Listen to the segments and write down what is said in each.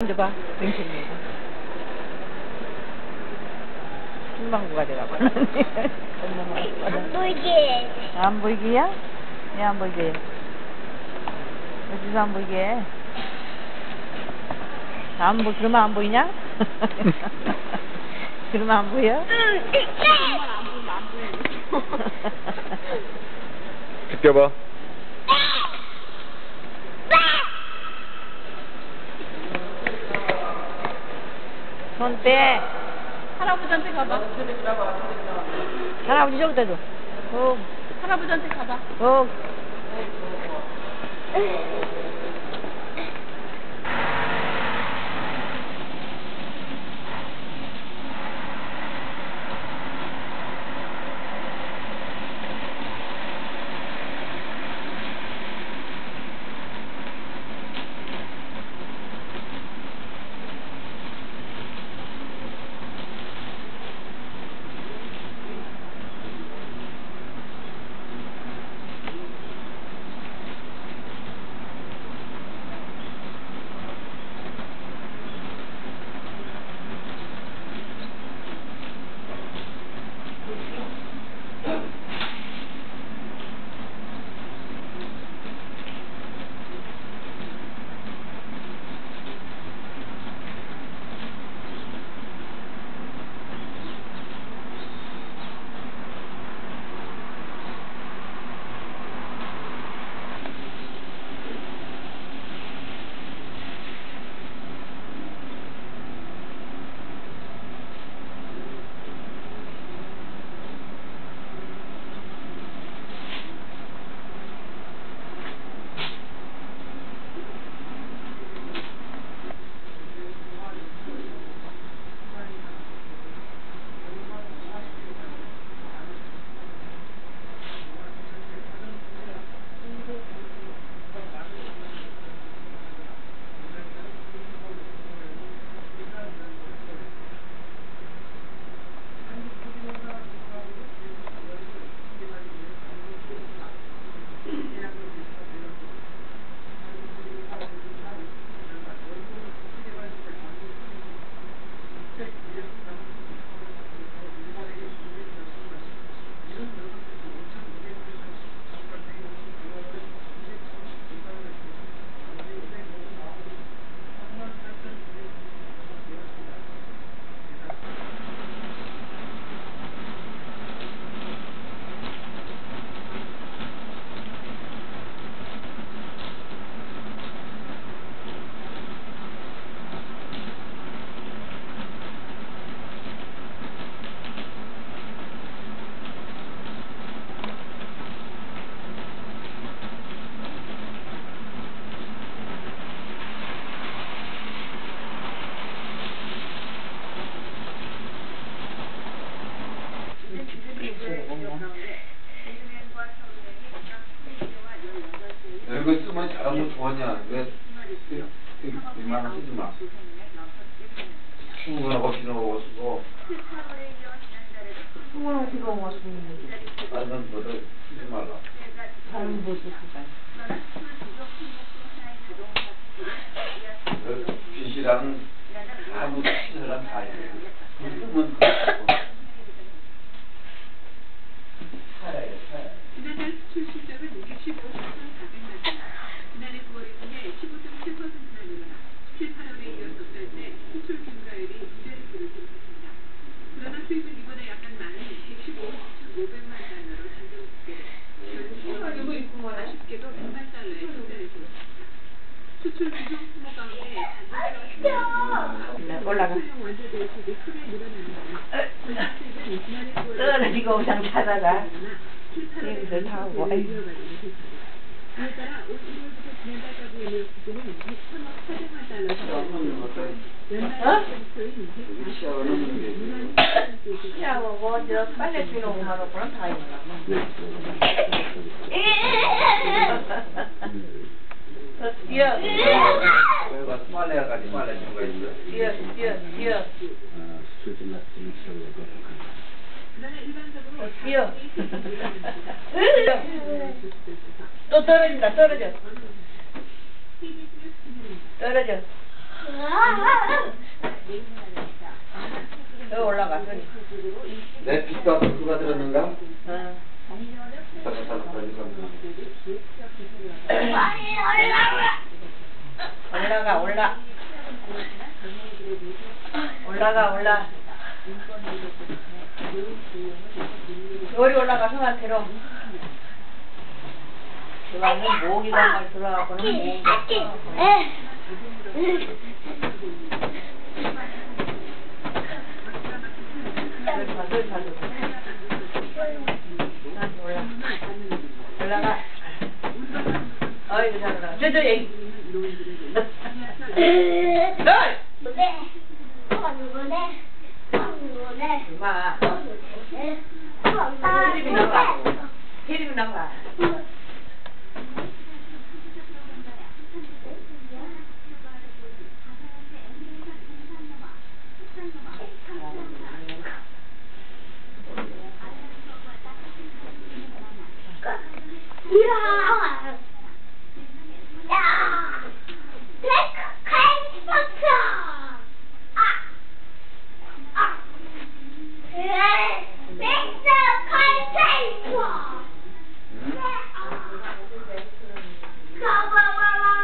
앉아봐, 뱅크님. 신방구가 돼가고. 안 보이게. 안 보이게야? 왜 안 보이게? 어디서 안 보이게? 안 보, 그러면 안 보이냐? 그러면 안 보여? 응, 정말 안 보이면 안 보이고. 비켜봐. 손 빼. 할아버지한테 가봐. 할아버지 저기다 줘. 어, 할아버지한테 가봐. 어. 빗이랑 아무 다 해. 그 살아야 돼, 살아야 돼. 지난달 수출 실적은 65.400만 지난해 9월에 비해 15.7%나 늘어나 7, 8월에 이어섰을 때 수출 증가율이 부자리수를 기록했습니다. 그러나 수입은 이번에 약간 많은 115.500만 달러로 단정짓게 아쉽게도 100만 달러의 흑자를 기록했습니다. 수출 부정 규모 가운데 단기간 올라가. 수용 원조 대수도 크게 늘어나는 바람 수입은 지난해 9월에 떨어지고 그냥 자다가 여기서 여기서 타고, 아이고. 이에 따라 올 1월부터 지난달까지 연일 기준은 103억 400만 달러 연말 수입인 140억 야, 뭐, 저 빨래 주는 5만 원은 다 있나? 어, 뛰 또 떨어진다 떨어져 떨어져 또 올라가 내 빗도 누가 들었는가? 어. 올라가 올라. 올라가 올라. 머리 올라가 생각대로 들어가면 모기가 말 들어가고는 뭐 lang ka. Oy, nasa lang. Jojo, eh. Doy! Bude! Ako, bude! Ako, bude! Ma! Ako, bude! Hindi mo na ba? Hindi mo na ba? Yeah. Yeah. Dreck, kein Wasser! Ah! Ah! Yeah. kein Paper! Ja! Yeah. ba, ba, ba.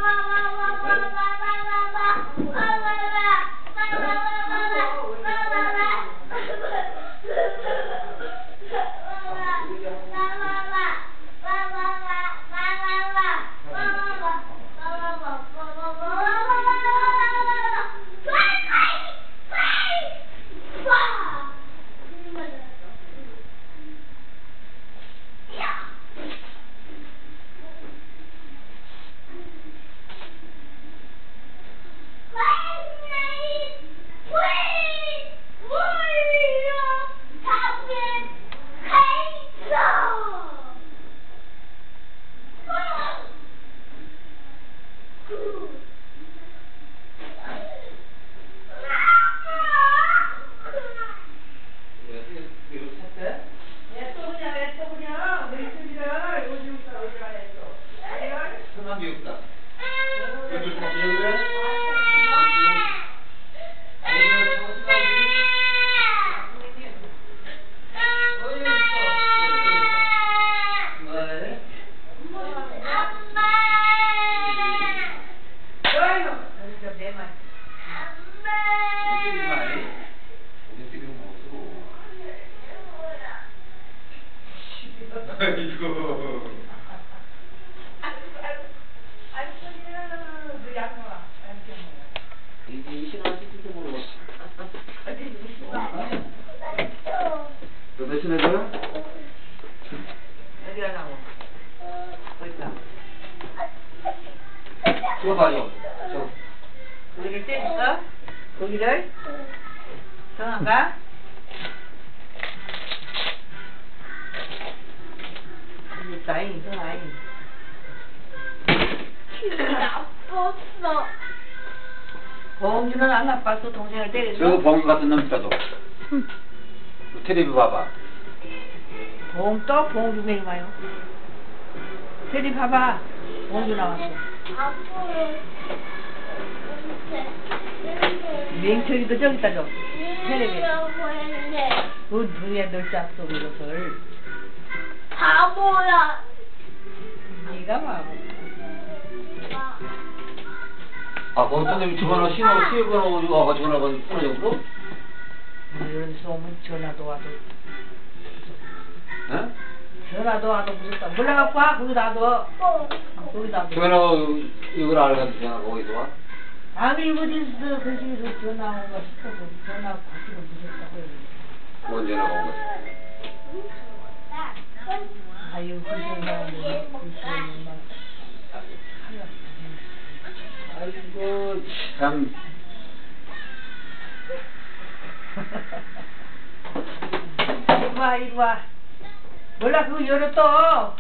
또.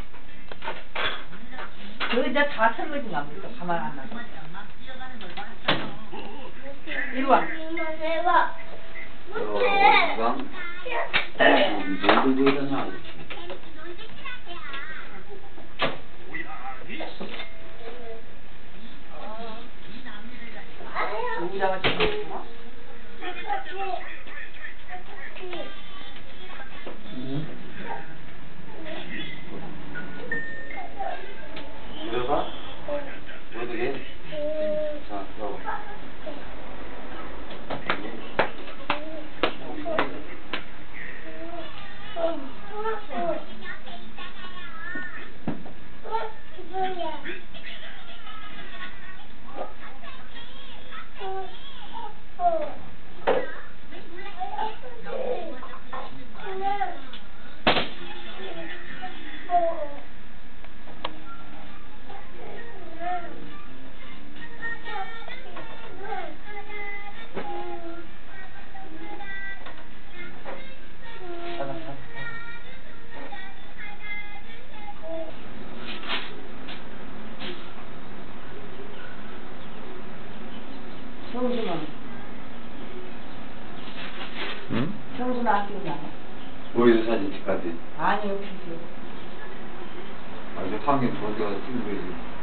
그 이제 다 설거지가 안 돼. 가만 안 놔. 이리 와. 우리 나가 응? 청소나학교 나. 우리도 사진 찍까지. 아니요, 필요. 아, 이제 3학년 중학교 가서 찍는 거지.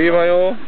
여기 봐요.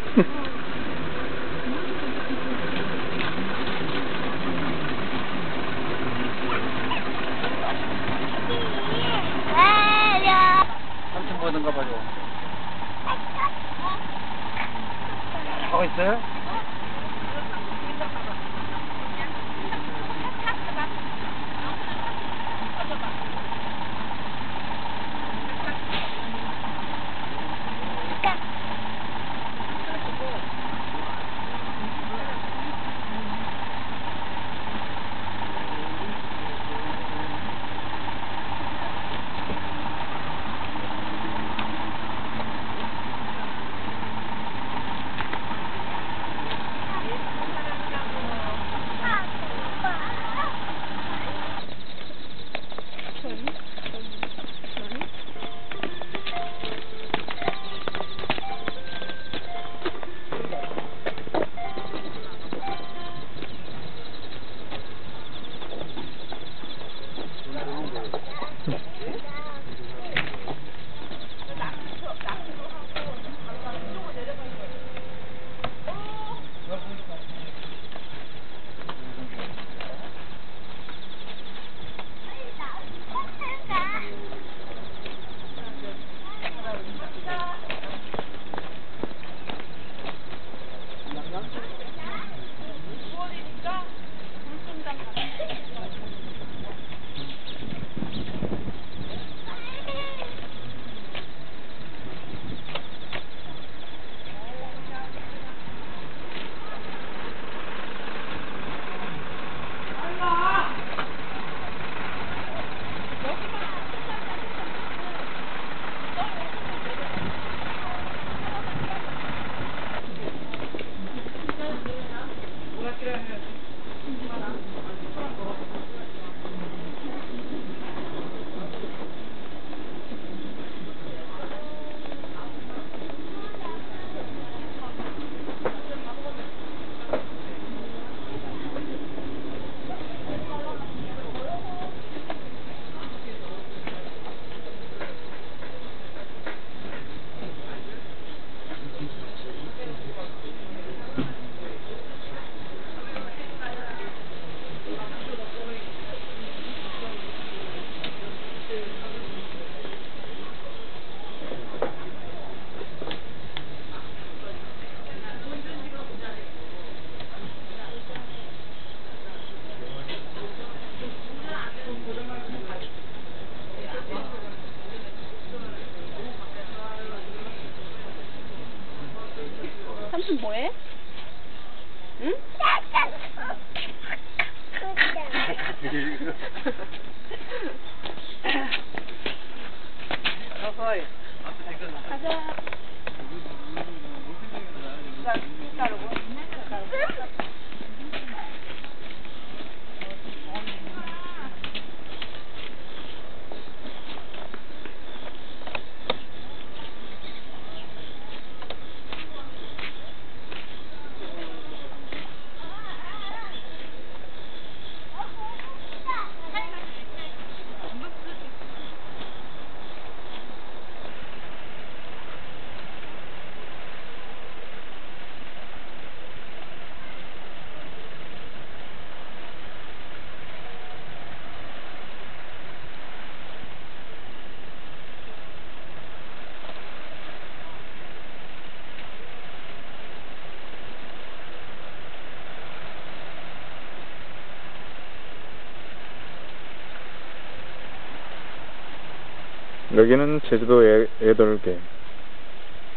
여기는 제주도 외- 외돌개.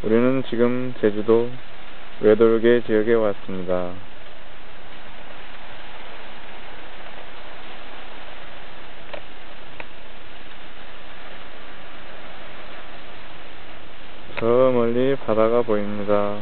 우리는 지금 제주도 외돌개 지역에 왔습니다. 저 멀리 바다가 보입니다.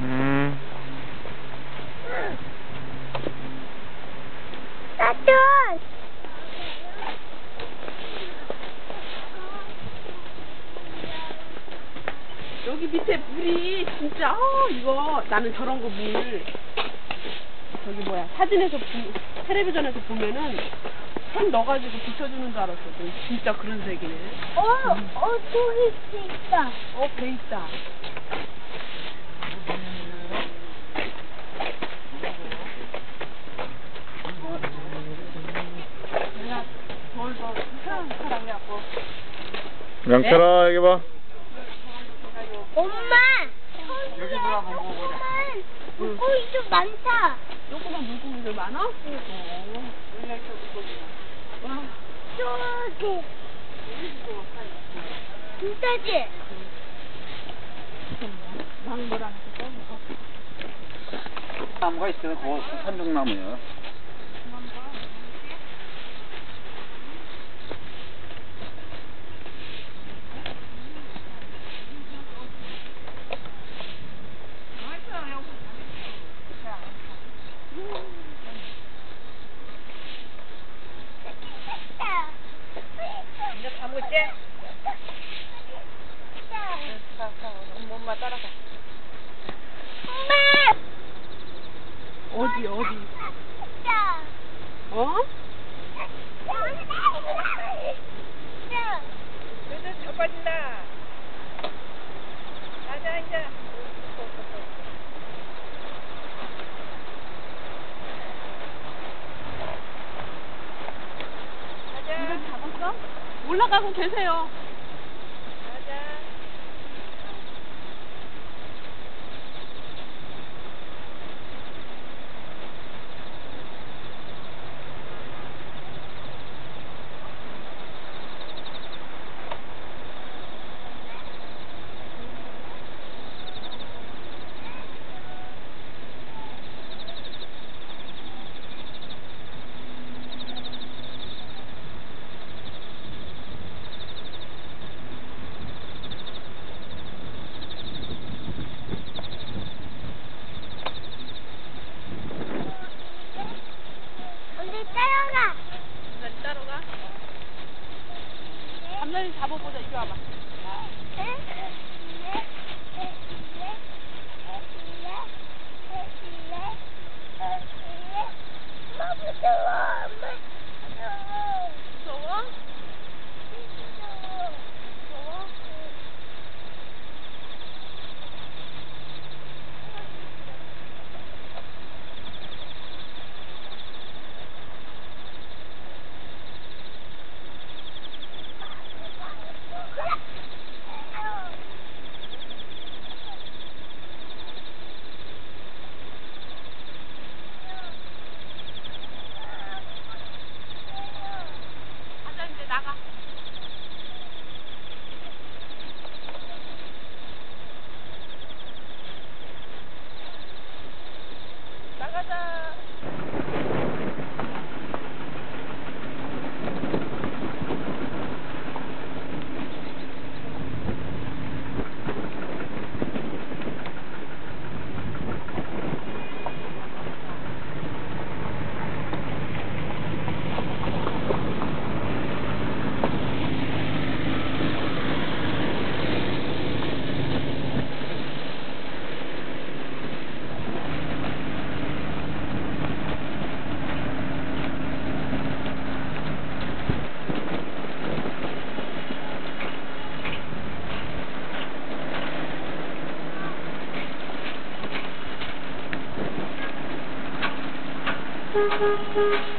음. 깨끗! 여기 밑에 물이 진짜 아 이거 나는 저런 거 물 저기 뭐야 사진에서 보, 텔레비전에서 보면은 펜 넣어가지고 비춰주는 줄 알았거든 진짜 그런 색이네 어, 어, 저기 있다. 어 배 있다 내가 저더 이상한 사람이라고 영철아, 여기 봐. 엄마! 여기 누가 먹어보자. 물고기 좀 많다. 조그만 물고기들 많아? 어. 와, 저기. 진짜지? 망고랑 나무가 있어요. 그거 산종나무야. 가, 가, 엄마 따라가. 엄마! 어디, 어디? 어? 그래도 저 빠진다. 가자, 이제. 이거 잡았어? 올라가고 계세요. Thank you.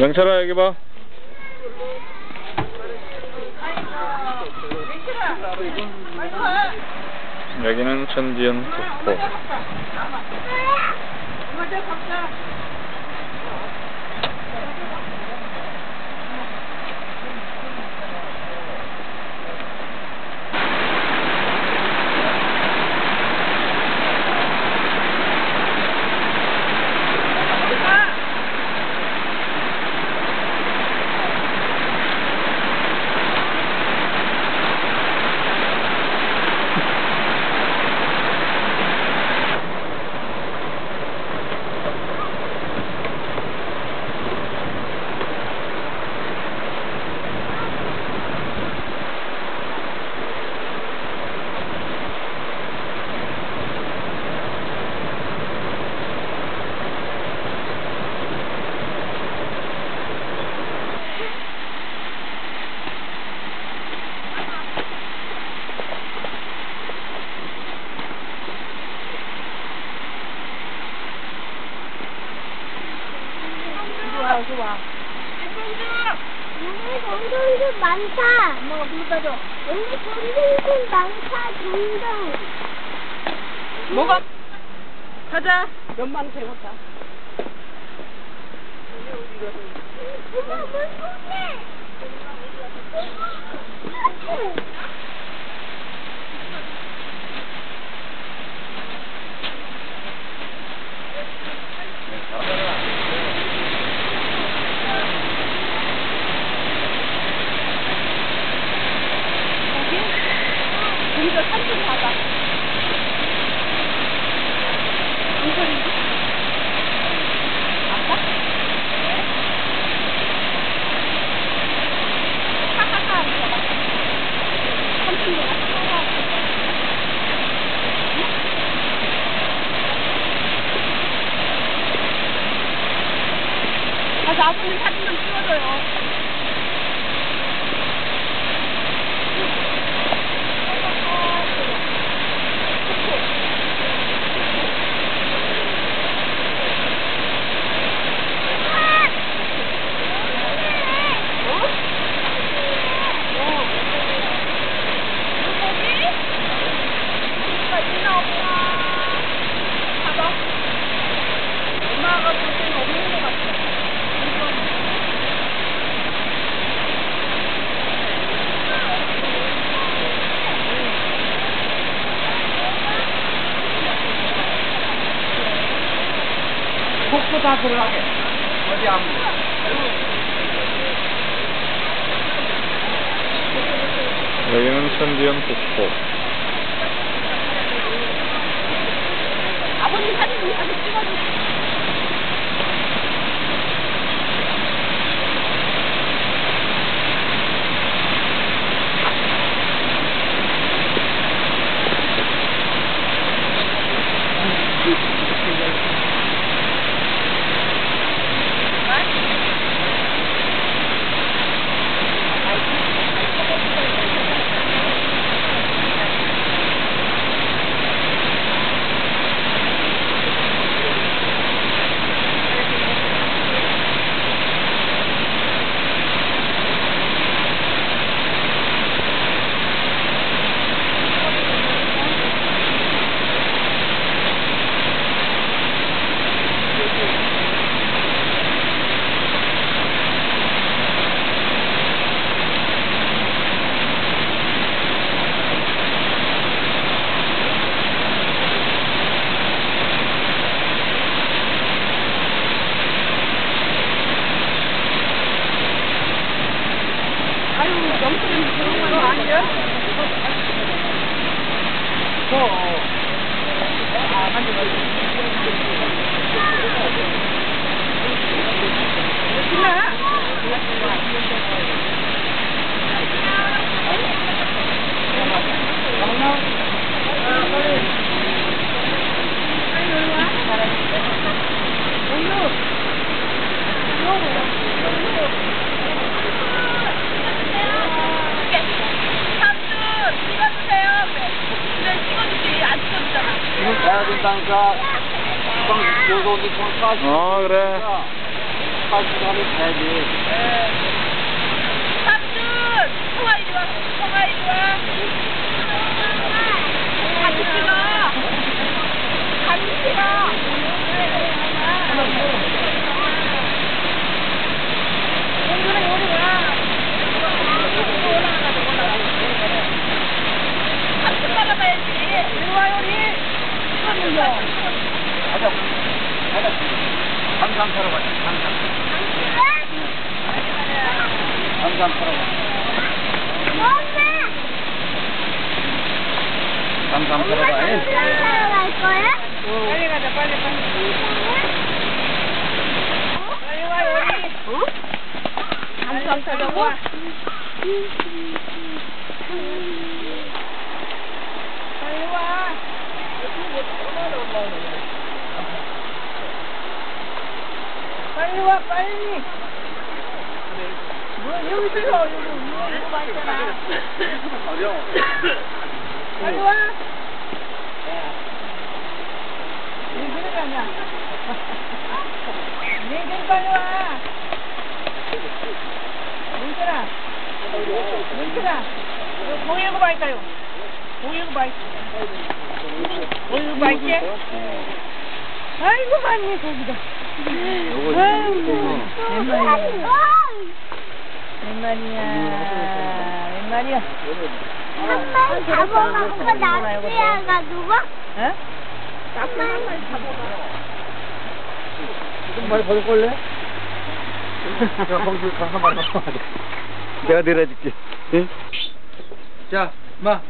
명철아 여기 봐. 여기는 천지연 폭포. one thing. 여기는 천지연 폭포. 아버님 사진 찍어주세요. 좀 많이 버릴 걸래? 야, 홍수 한 마리 내가 내려줄게. 응? 자, 마. 어,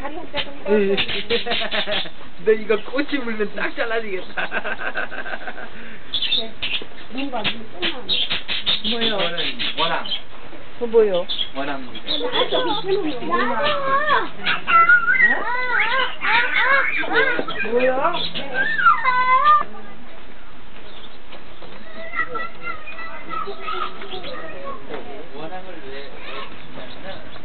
다리 한자 좀. 너 이거 꽃이 물면 딱 잘라지겠다. 뭔가 끝나. 뭐요? 원앙, 그 뭐요? 원앙. 뭐요? 원앙을 왜 했냐면은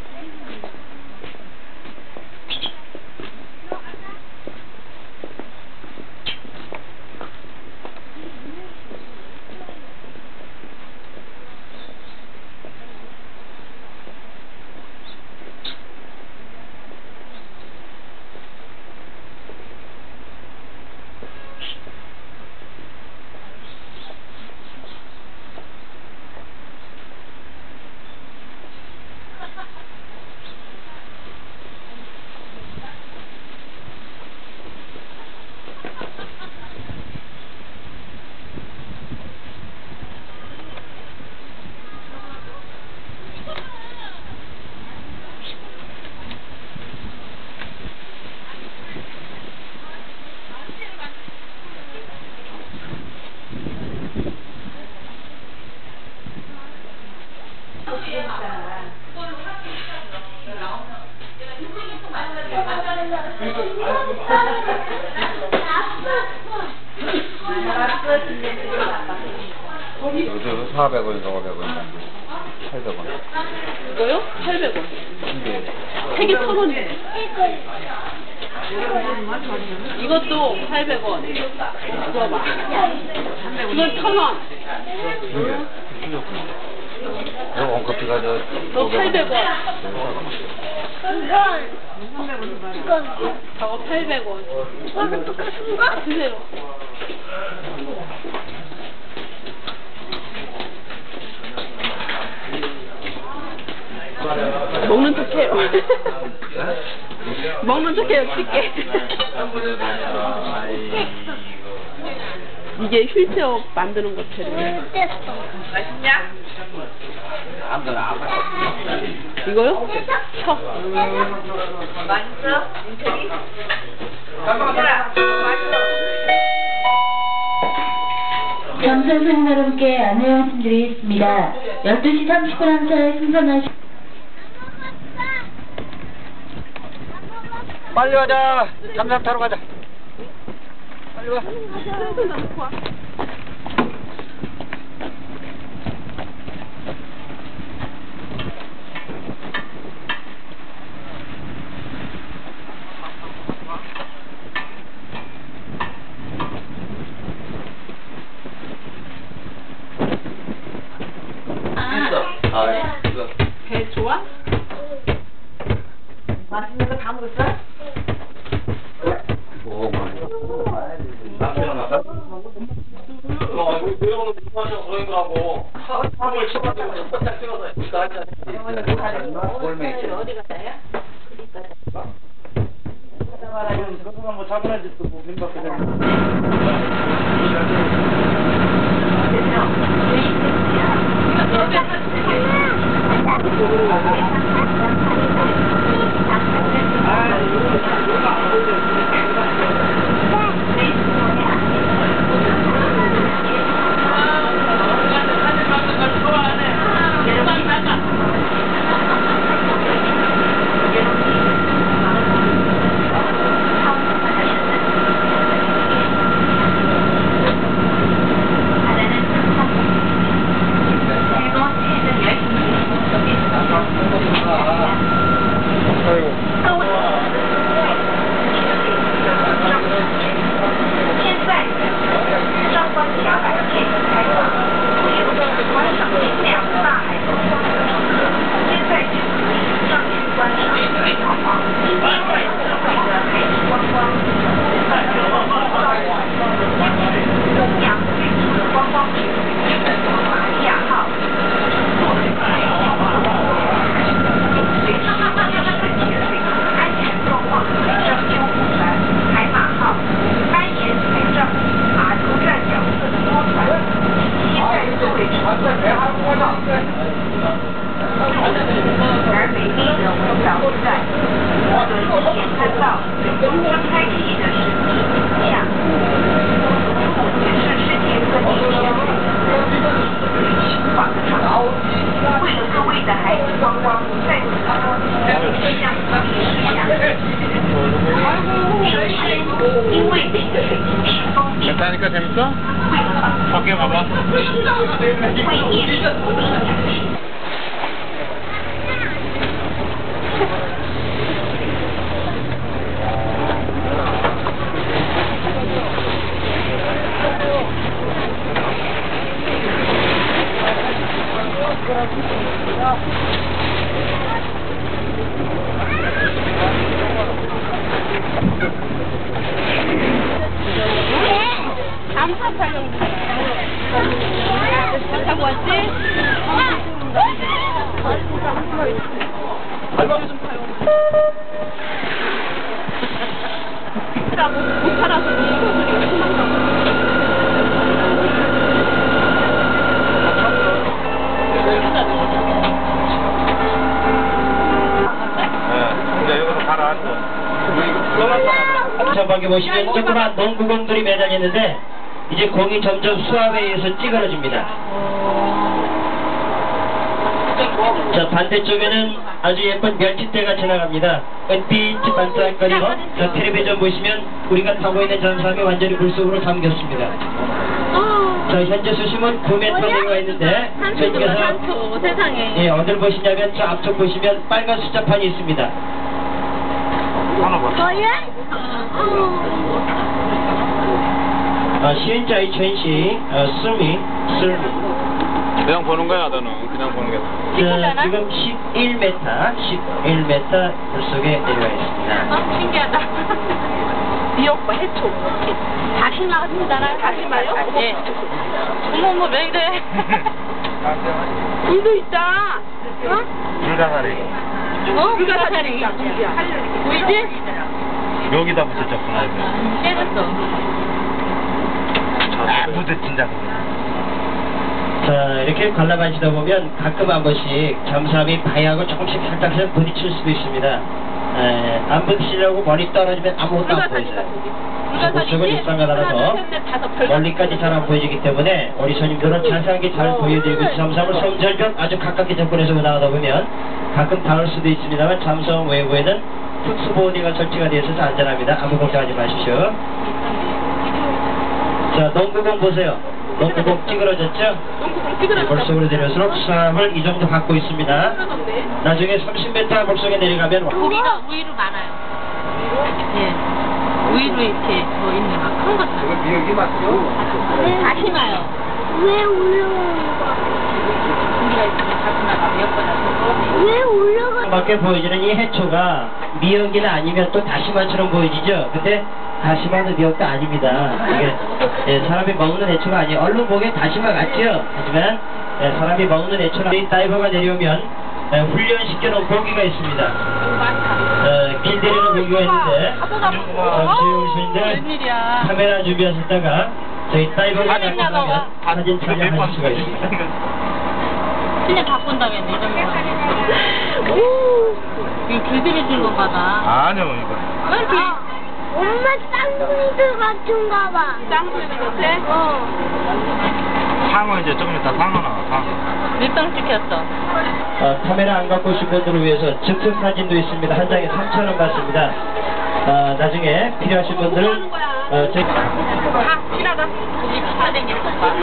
요즘 400원, 500원 정도. 800원. 이거요? 800원. 근데 세개 1,000원이에요. 이것도 800원. 이거 봐. 이건 1,000원. 이게 수족관. 저 원커피가 저 너 800원. 이건 이건 저거 800원. 이거는 똑같은가? 드세요. 먹는 척해요. 먹는 척해요, 쉽게. 이게 휠체어 만드는 것처럼. 됐어. 아무데나 안 맞아. 이거요? 혀. 경찰선 여러분께 안내 말씀드리겠습니다. 12시 30분 한차에 승선하시 빨리 가자. 잠잠 타러 가자. 빨리 와. 점점 수압에 의해서 찌그러집니다. 자 반대쪽에는 아주 예쁜 멸치대가 지나갑니다. 은빛 반짝거리고 저 텔레비전 보시면 우리가 타고 있는 잠수함이 완전히 물속으로 잠겼습니다. 자 현재 수심은 9m 내가 있는데 저쪽에서 산초 세상에. 예, 어딜 보시냐면 저 앞쪽 보시면 빨간 숫자판이 있습니다. 하나 봐. 아, 시인자의 전시, 어, 스미, 스미. 그냥 보는 거야, 너는. 그냥 보는 게. 자, 지금 11m, 11m 물속에 내려와 있습니다. 아, 신기하다. 미역과 해초. 다시마 같은잖아요. 다시마요? 예. 어머머, 왜 이래? 불도 있다. 어? 불가사리. 어? 불가사리. 보이지? 여기다 붙였구나, 이거. 깨졌어. 아, 무대 진짜. 자, 이렇게 관람하시다 보면 가끔 한 번씩 잠수함이 바위하고 조금씩 살짝씩 부딪힐 수도 있습니다. 에, 안 부딪히려고 멀리 떨어지면 아무것도 안 보여요. 그쪽은 일상과 달라서 멀리까지 잘 안 보여지기 때문에 우리 손님들은 자세하게 잘 보여드리고 잠수함을 섬절벽 아주 가깝게 접근해서 나가다 보면 가끔 닿을 수도 있습니다만 잠수함 외부에는 특수보호대가 설치가 되어 있어서 안전합니다. 아무 걱정하지 마십시오. 자, 농구공 보세요. 농구공 찌그러졌죠? 네, 물속으로 내려서 수압을 이 정도 받고 있습니다. 나중에 30m 물속에 내려가면 우리가 우위로 많아요. 예. 우위로 이렇게 뭐 있는 막큰 것들. 이거 미역이 맞죠? 다시마요. 왜 올라오는 거야? 우리가 있으면 다시마가 몇 번을 왜 올라가? 밖에 보여지는 이 해초가 미역이나 아니면 또 다시마처럼 보여지죠? 근데 다시마는 미역도 아닙니다. 이게 예, 사람이 먹는 해초가 아니에요. 얼른 보기엔 다시마 같죠? 하지만 예, 사람이 먹는 해초는 이 다이버가 내려오면 예, 훈련시켜 놓은 고기가 있습니다. 예, 길들이는 고기가 있는데 잠시 손님들 웬일이야. 카메라 준비하셨다가 저희 다이버가 나가면 사진 촬영하실 수가 있습니다. 그냥 바꾼다면 이 정도. 이거 길들여 준 건가 봐. 아니요, 이거. 왜 이렇게 아, 엄마 쌍둥이들 같은가 봐. 쌍둥이들 같아? 어. 상어 이제 조금 이따 상어 나와, 상어. 밀당 시켰어. 어, 카메라 안 갖고 오신 분들을 위해서 즉석 사진도 있습니다. 한 장에 3,000원 받습니다. 어, 나중에 필요하신 분들은 어, 저희 가, 지나가. 우리 기사 댕기는 거 봐.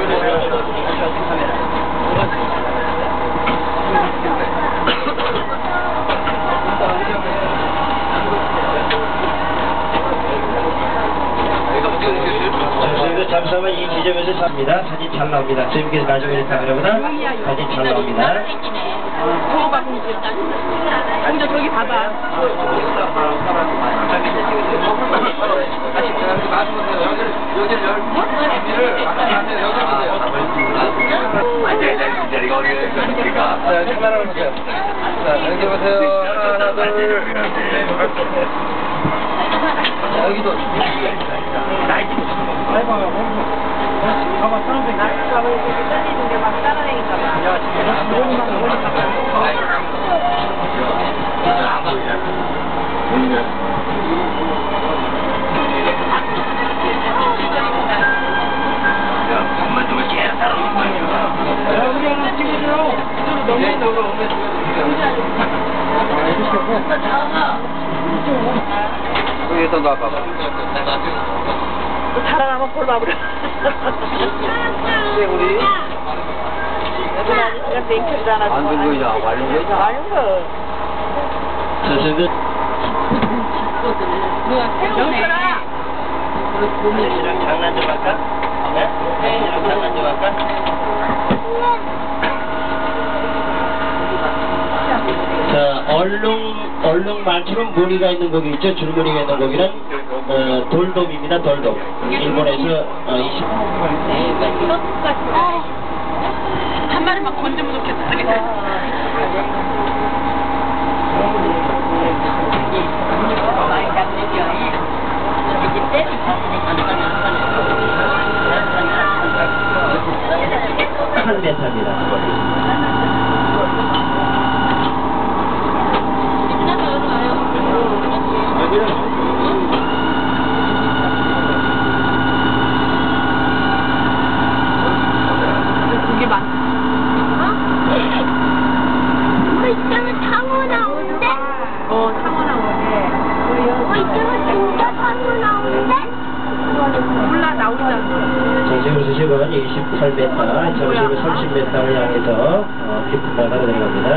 저희도 잠수함은 이 지점에서 삽니다. 사진 잘 나옵니다. 재밌게 있는 카메라보다 사진 잘 나옵니다. 저거 봐, 공주. 저기 봐봐. 자, 카메라 보세요. 자, 여기 보세요. 하나, 둘. 자, 여기도. 여기서 놔봐봐. 살아남았고 골라버려. 근데 우리 여기 아저씨가 안 하고. 만든 거냐, 말린 거냐? 말린 거. 선생님 영철아. 아저씨랑 장난 좀 할까? 네? 아저씨랑 장난 좀 할까? 자, 얼룩, 얼룩 말처럼 무늬가 있는 고기 있죠? 줄무늬가 있는 고기는 어, 돌돔입니다, 돌돔. 일본에서 어, 20... 한 마리만 건지면 좋겠다. 한 메타입니다. 고기 많. 어, 이때는 상어 나오는데? 어, 상어 나오네. 어, 이때는 진짜 상어 나오는데? 몰라 나오잖아. 자, 지금 수심은 28m, 잠시후 30m를 향해서 어, 깊은 바다로 내려갑니다.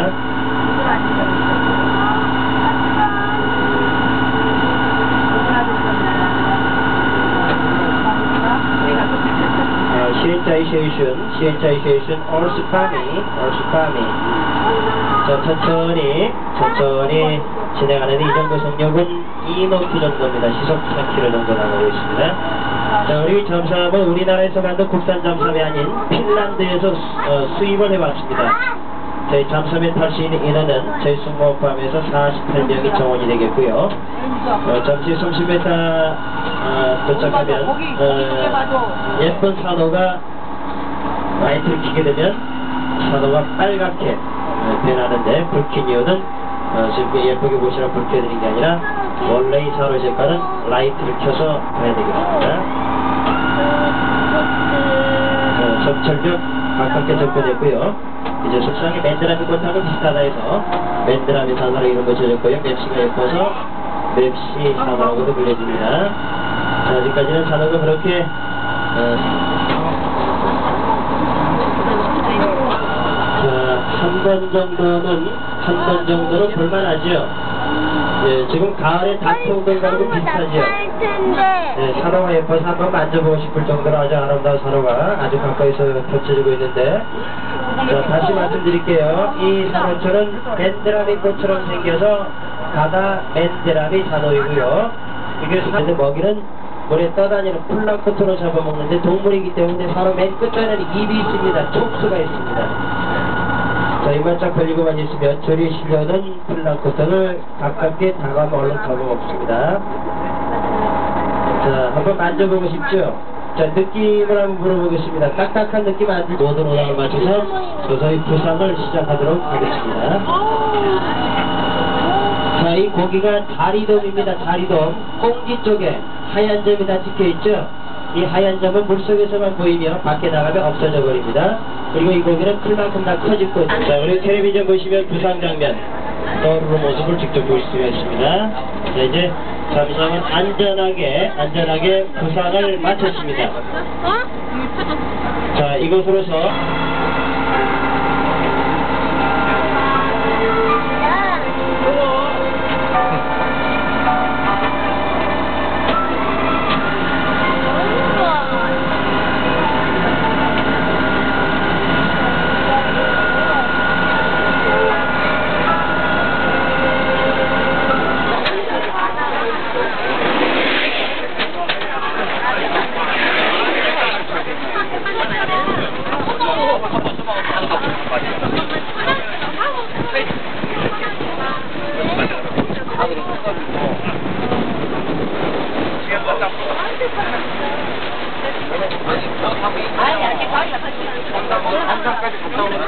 现在水深, 现在水深, 二十八米, 二十八米. 자, 천천히, 천천히 진행하는데 이 정도 속력은 2노트 정도입니다. 시속 4km 정도 나가고 있습니다. 자, 우리 잠수함은 우리나라에서 만든 국산 잠수함이 아닌 핀란드에서 수, 어, 수입을 해왔습니다. 저희 잠수함에 탈수 있는 인원은 저희 포함해서 48명이 정원이 되겠고요. 어, 잠시 30m 어, 도착하면 어, 예쁜 산호가 라이트를 켜게 되면 산호가 빨갛게 어, 변하는데 불킨 이유는 어, 지금 예쁘게 보시라 불 켜드린 게 아니라 원래 이 산호 색깔은 라이트를 켜서 봐야 되겠습니다. 어, 접철벽 가깝게 접근했고요. 이제 속상에 맨드라미 꽃하고 비슷하다 해서 맨드라미 산호로 이름 붙여졌고요. 맵시가 예뻐서 맵시 산호라고도 불려집니다. 자, 아직까지는 산호가 그렇게 어, 자, 한 번 정도는, 한 번 정도는 볼만하죠. 예, 지금 가을에 닭통들과도 비슷하죠. 예, 산호가 예뻐서 한번 만져보고 싶을 정도로 아주 아름다운 산호가 아주 가까이서 펼쳐지고 있는데, 자, 다시 말씀드릴게요. 이 산호초는 맨드라미 꽃처럼 생겨서 가다 맨드라미 산호이고요. 이게 산호 먹이는 물에 떠다니는 플랑크톤을 잡아먹는데 동물이기 때문에 산호 맨 끝에는 입이 있습니다. 촉수가 있습니다. 자, 쫙 벌리고만 있으면 조리 실려는 플랑크톤을 가깝게 다가면 얼른 잡아먹습니다. 자, 한번 만져보고 싶죠? 자, 느낌을 한번 물어보겠습니다. 딱딱한 느낌 안 들죠? 모든 오랑을 맞춰서 서서히 부상을 시작하도록 하겠습니다. 자, 이 고기가 다리돔입니다. 다리돔. 꽁지 쪽에 하얀 점이 다 찍혀있죠? 이 하얀 점은 물속에서만 보이며 밖에 나가면 없어져 버립니다. 그리고 이 고기는 클 만큼 다 커질 거죠. 자, 우리 텔레비전 보시면 부상 장면 떠오르는 모습을 직접 볼 수가 있습니다. 자, 이제 잠시만 안전하게, 안전하게 부상을 마쳤습니다. 자, 이곳으로서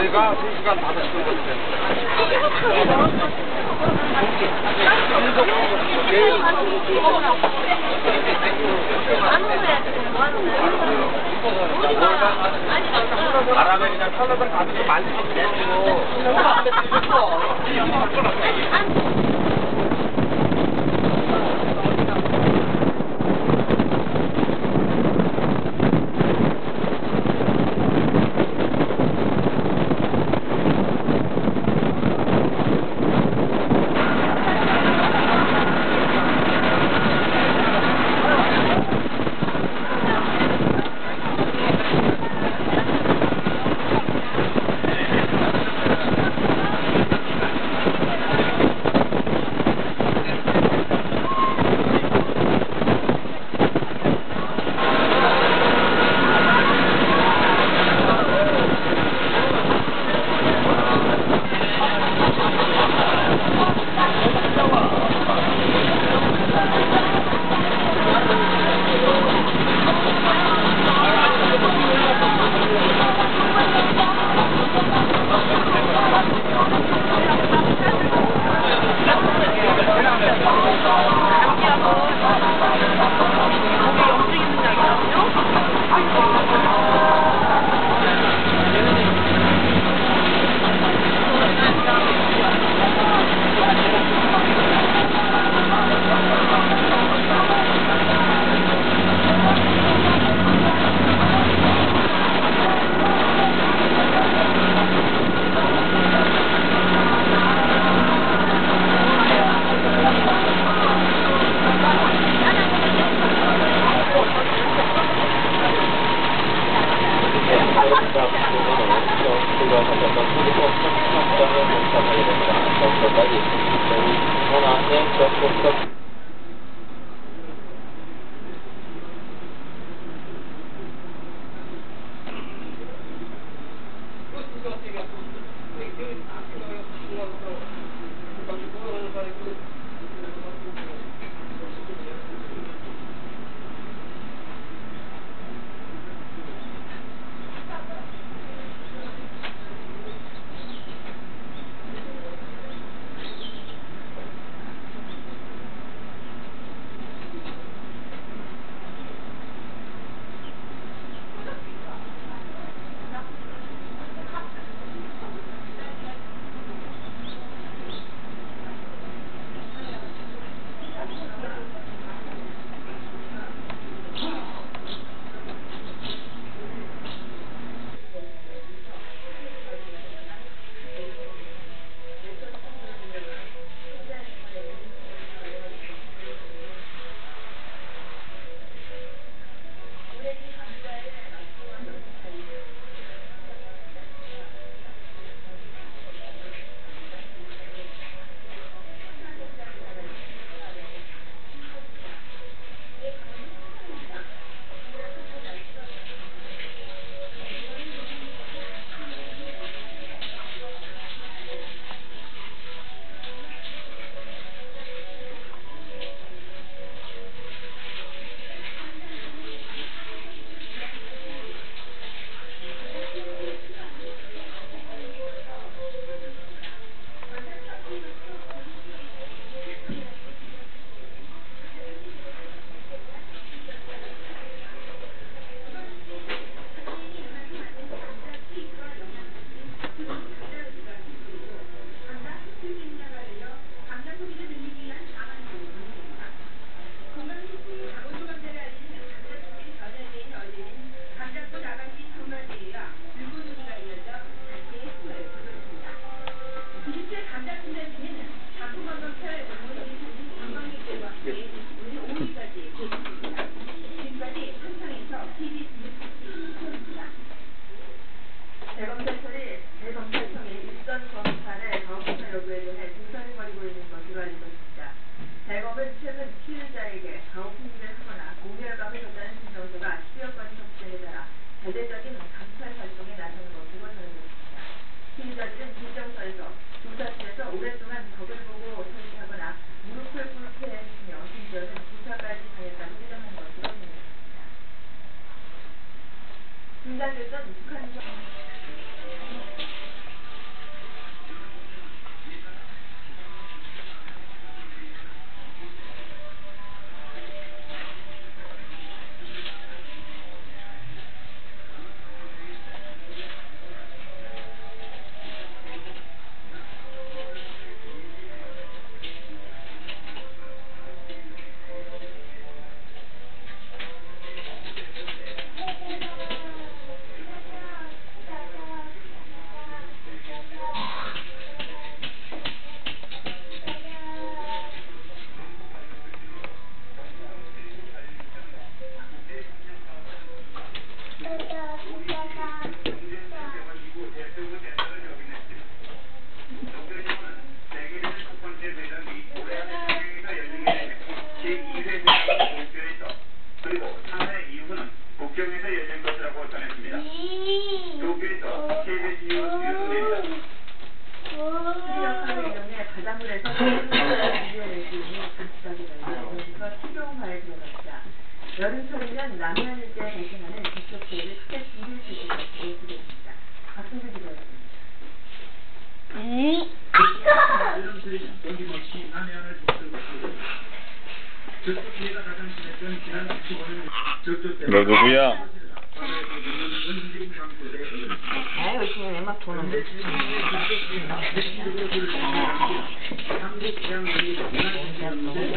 데가 3시간 5시간 걸렸어요. 바람에 그냥 편하던 가면서 만지면 되고.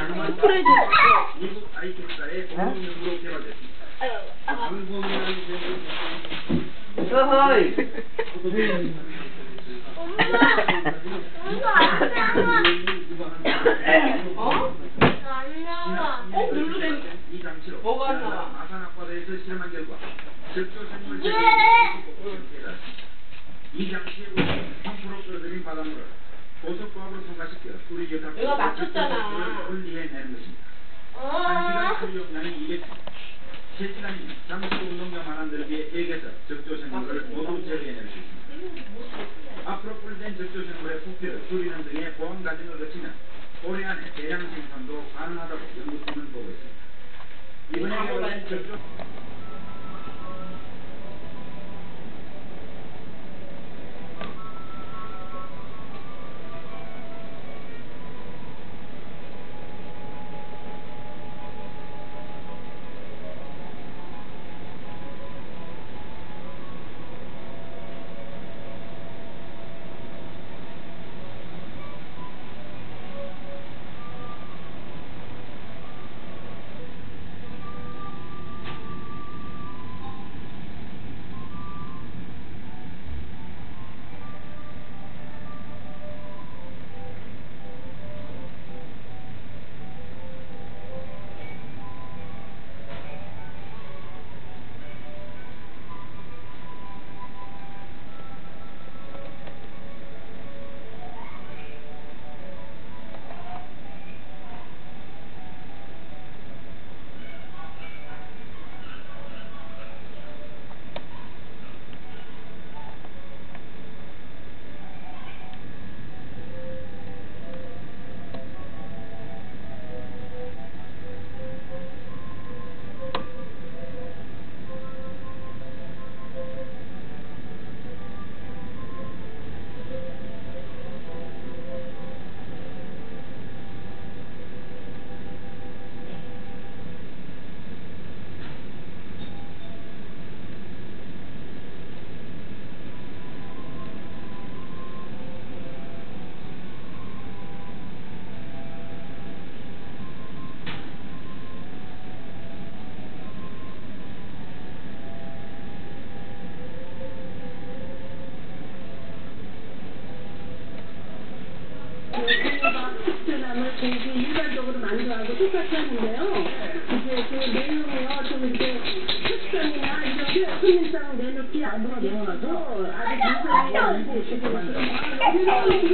예. 이 장치의 우주로 개발됐습니다. 아산학과대에서 실험한 결과 즉조 생물 이 장치에 3% 끌어들인 바닷물을 고속과학으로 통과시켜 우리 여타 내가 맞췄잖아. 분리해내는 것입니다. 한 시간 수용량이 200. 실시간이면 잠시 운동장 만들기에 액에서 적조생물을 모두 제거해낼 수 있습니다. 앞으로 분리된 적조생물의 부피를 줄이는 등의 보안 과정을 거치면 올해 안에 대량 생산도 가능하다고 연구팀은 보고 있습니다. 이번에 개발된 적조 Thank you.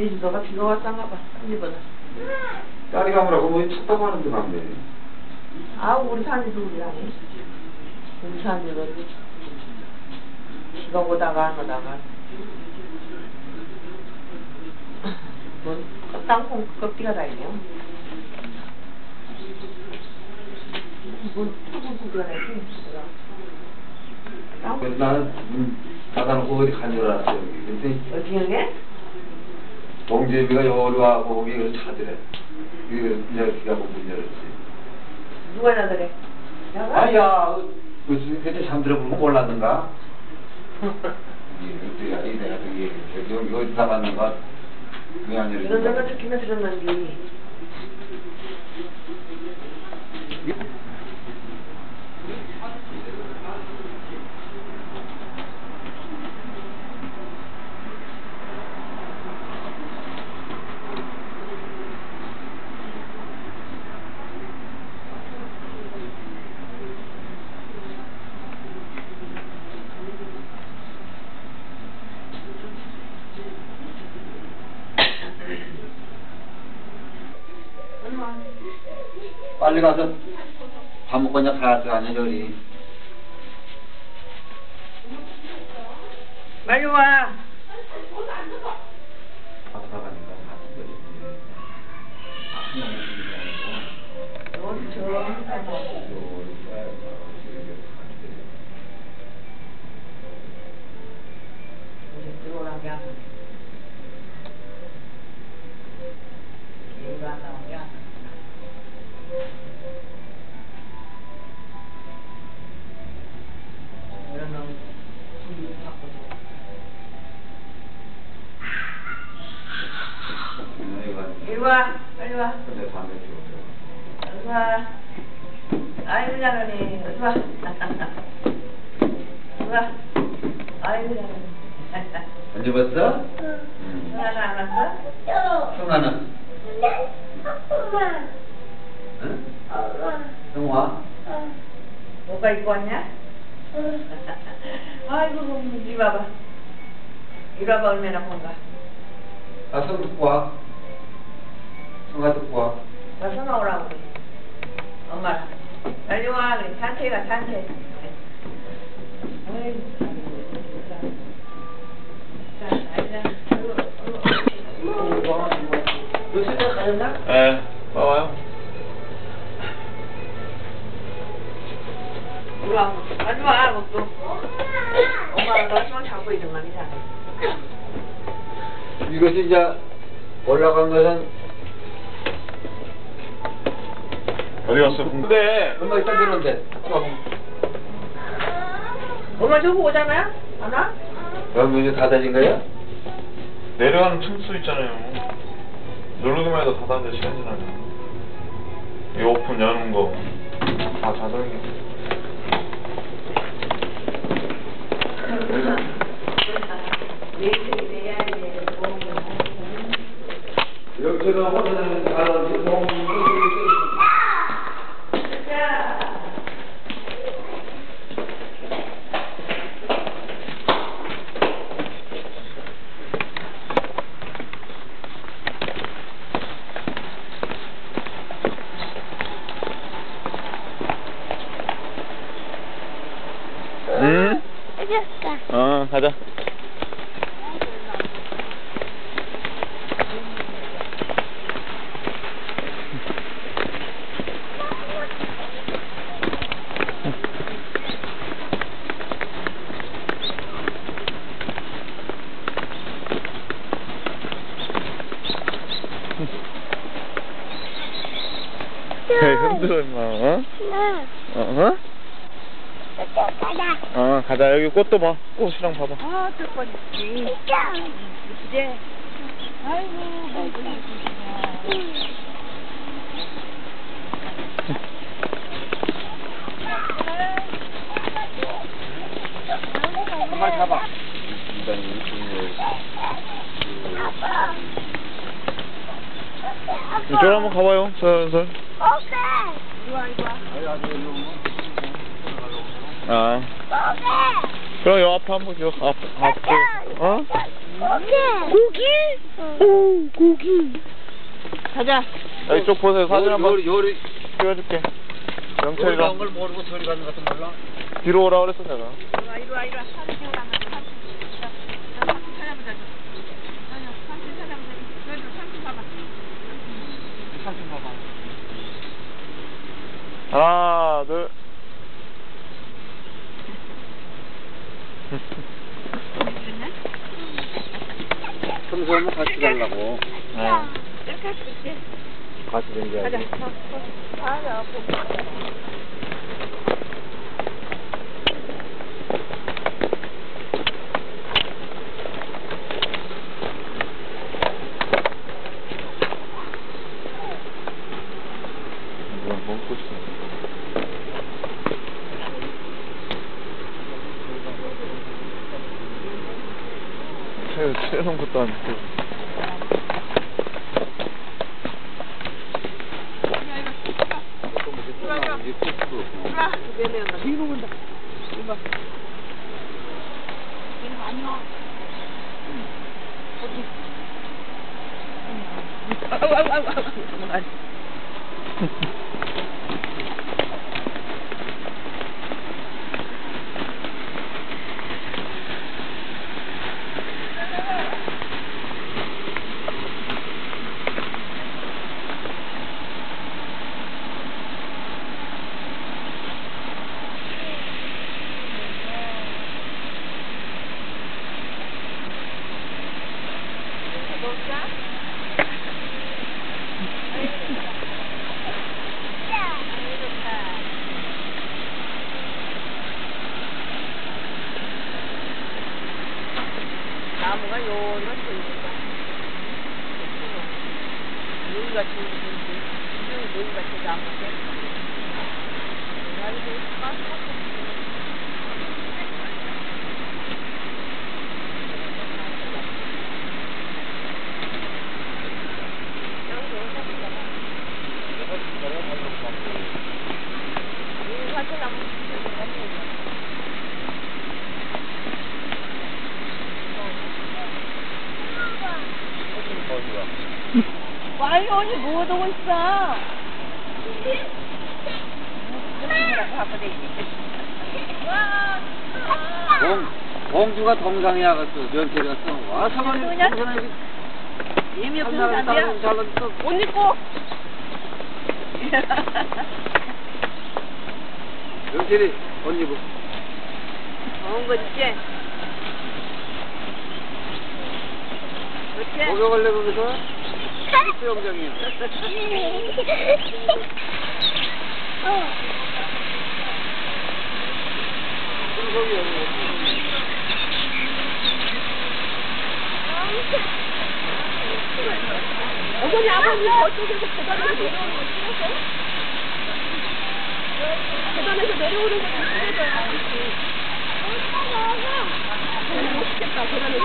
제주도가 비가 왔던가 봐. 이번에. 딸이 가느라고 뭐 쳤다고 하는데 막 네. 아, 우리 우리 아니. 우리 산지도 비가 오다가 안 오다가. 뭔 땅콩 껍데기가 다 있네요. 뭔 땅콩 나는 문 닫아놓고 어디 간 줄 알았어요. 근데 어떻게 한 게? 동재비가 거기 그 찾으래. 그 이제 기가 문 열었지. 누가 나더래? 내가? 아야, 무슨 그때 잠들어 보면 몰랐는가? 이게 내가 이 내가 그게 여기 어디 잡았는가? 그게 아니라. 이런 데가 듣기만 들었는데. 빨리 가서 밥 먹고 그냥 가야 돼, 아니, 저리. 빨리 와. 아빠가니까 같은 거지. 어디 저. 요, 이리 와, 빨리 와. 근데 담배 피우세요. 어서 와. 아이고 잘하네. 어서 와. 어서 와. 아이고 잘하네. 안 집었어? 응. 하나 안 왔어? 승아는? 응? 승화? 뭐가 입고 왔냐? 아이고, 이리 와봐. 이리 와봐, 얼마나 본가. 아, 승 듣고 와. 듣고 와. 와서 나오라고 그래. 엄마랑. 빨리 와, 그래. 산책가 산책. 예, 와요. 와. 말이잖아. 이것이 이제 올라간 것은 어디 갔어? 근데 얼마 있다 들었는데. 엄마 저거 오잖아요? 안 와? 그럼 이제 닫아진 거야? 내려가는 틈수 있잖아요. 누르기만 해도 닫아져 시간 지나면. 이 오픈 여는 거다 자동이야. 이렇게 하고는 다른 뭐 응? 어, 가자. 왜 흔들어 임마 어? 어? 어? 어 가자 여기 꽃도 봐 꽃이랑 봐봐 아, 뜰 뻔했지. 이제. 아이고, 뭐, 한마리 잡아. 이쪽으로 한번 가봐요 슬슬 아 그럼 요 앞에 한번 요 앞, 앞에 어? 고기? 오, 고기. 가자. 야, 이쪽 보세요 사진 한번 요리 요리 찍어줄게 영철이랑 걸 모르고 저리 가는 것 같은 몰라. 뒤로 오라 그랬어 내가 이리 와, 이리 와, 이리 와. 사진 찍어가면 사진. 자, 자, 사진 찾아보자. 좀. 아니야, 사진 찾아보자. 너희들 사진 봐봐. 사진 봐봐. 하나 둘 그랬네? 가려고. 어. 이렇게 할 수 있지? 같이 댕겨야지. 가자. 가자. 먹고 있어 채 채놓은 것도 아니고 언니 뭐 하고 있어? 공, 공주가 동상에 나갔어. 면태리 갔어. 와, 사모님 동상에 이미 따라서 잘랐어. 옷 입고. 면태리 옷 입어. 좋은 거 있지? 어때? 목욕할래 거기서? 수영장이야. 풍속이 여기. 어머니 아버지 저쪽에서 계단에서 내려오는 거 찍었어요? 계단에서 내려오는 거 찍어줘요. 멋있겠다 계단에서.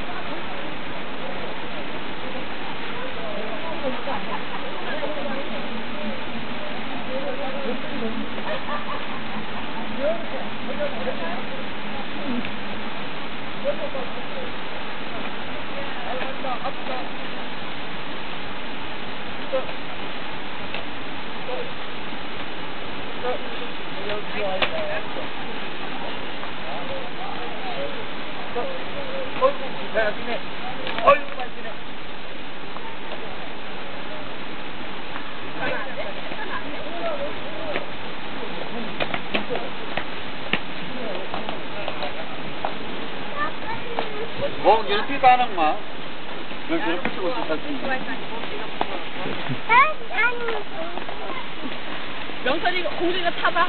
Koy bu güzelliğine. Koy bu 주는 삐까는 마. 면태리 끝이고 싶다. 명설이 공주가 타봐.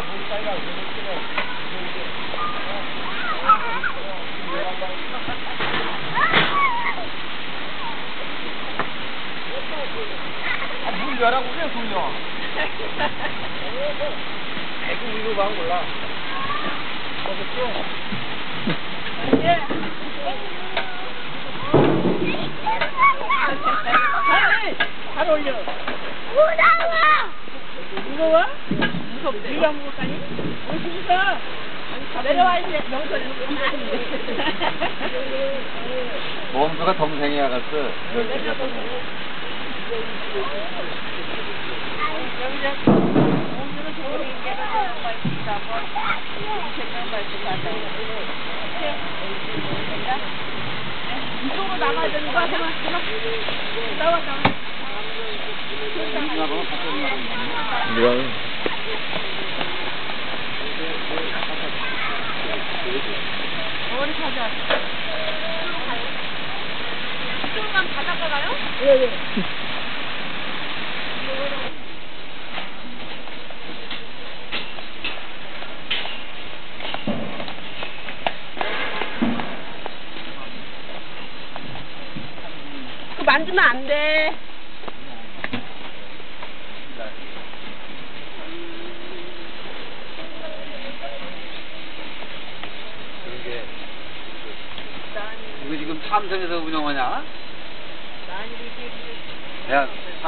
문 열라고 왜 돌려? 애기 위로 가면 몰라. 잘, 잘 올려. 무거워? 무섭대. 네가 무겁다니? 무섭다. 내려와 이제 명설이 공주가 동생이 나갔어. 이쪽으로 나가야 되는 거야. 해봐, 해봐. 나와, 나와. 누나가 갑자기 나간 누가 어디 가자. 이쪽으로 가면 바닷가 가요? 예, 예.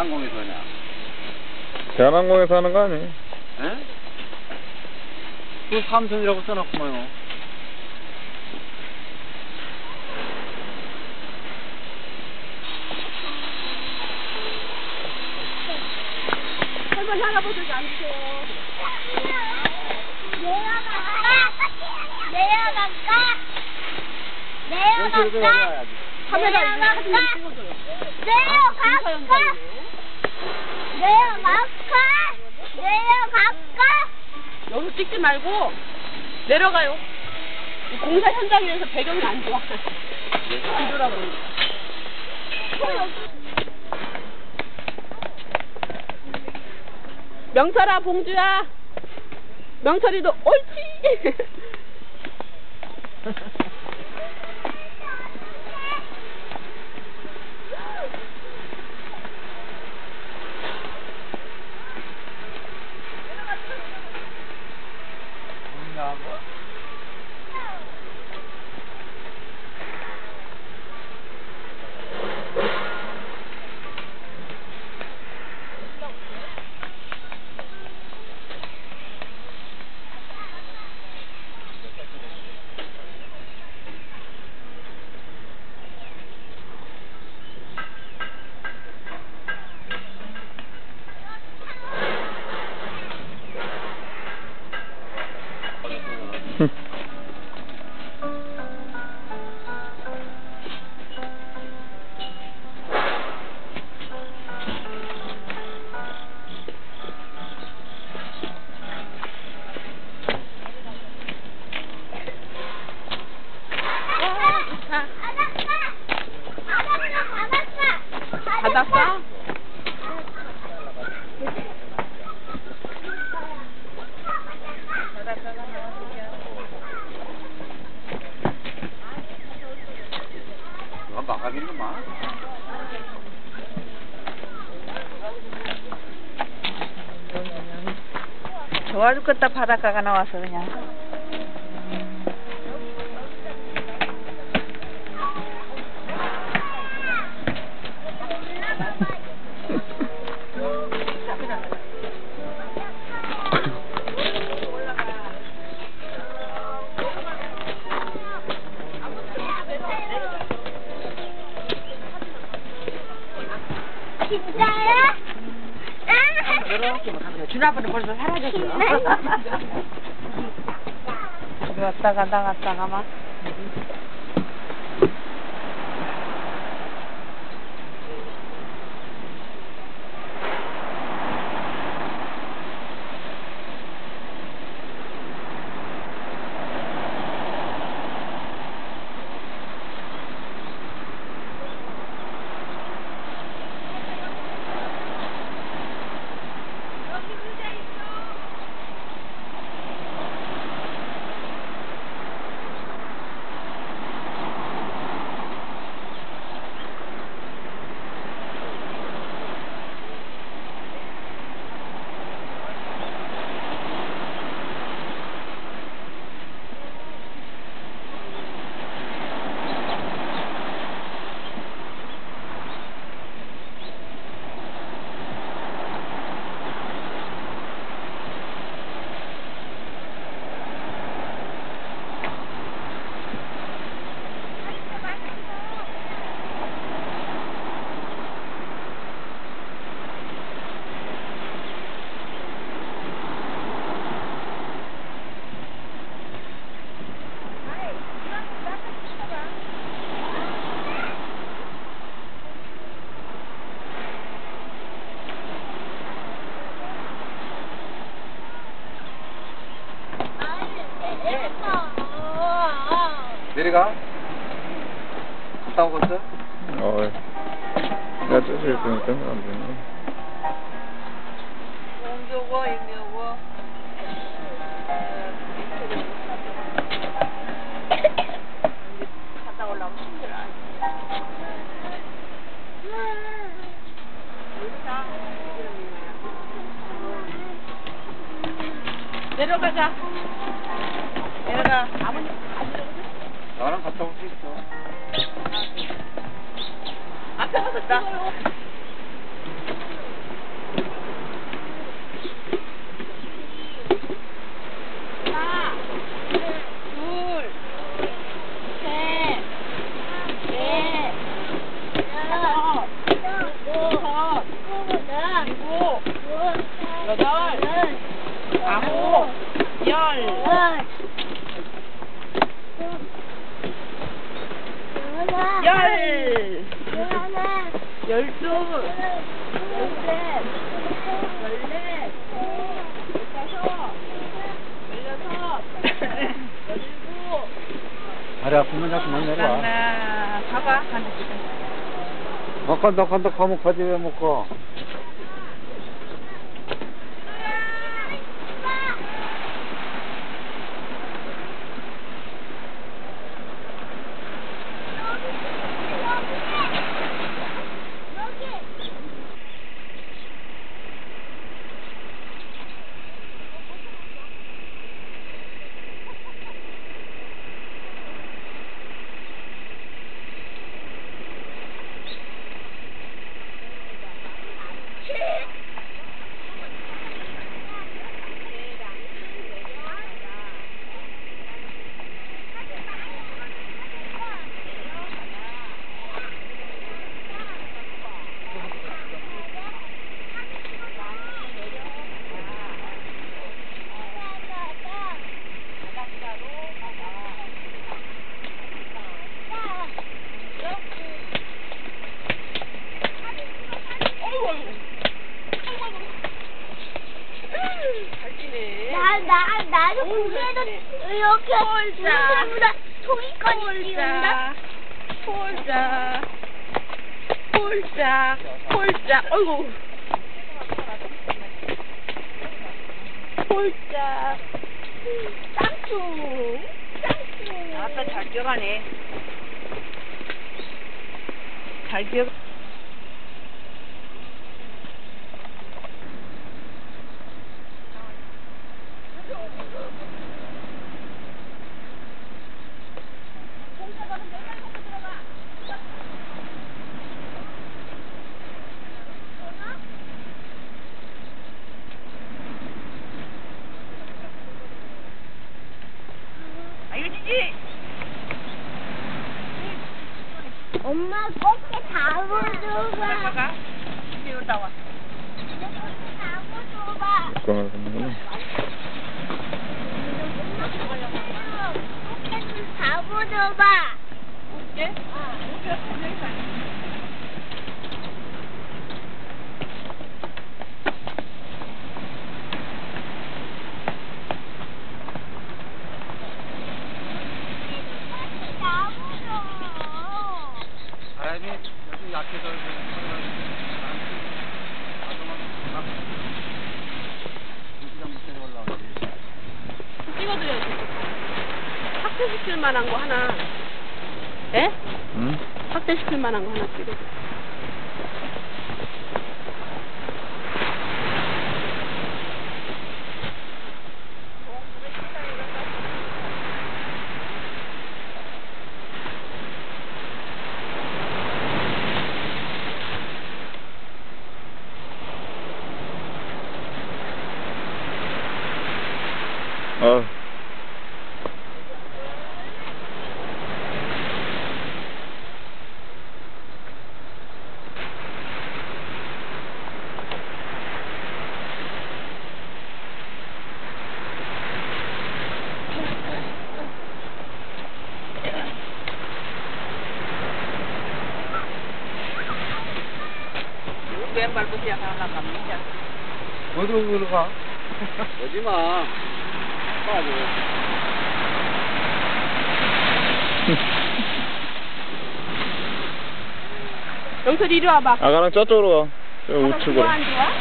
항공에서 하냐? 대한항공에서 하는 거 아니에요? 에? 그 삼성이라고 써놨구만요. 할머니 할아버지도 안 주세요. 내려갈까? 내려갈까? 카메라 내려갈까? 내려갈까? 내려갈까? 내려 가까 내려 가까 여기서 찍지 말고 내려가요. 공사 현장에서 배경이 안 좋아. 뒤돌아보 명철아, 봉주야. 명철이도 옳지. 裸がの遊びな。خود خود قوم خود 나, 나도 고개도 이렇게 무슨보다. 소리까지 지운다. 폴짝 폴짝 폴짝 어이구 폴짝 쌍수. 쌍수. 아빠 잘 기억하네. 잘 기억 이 이리 와봐 아가랑 저쪽으로 가. 저 우측으로. 좋아 안 좋아?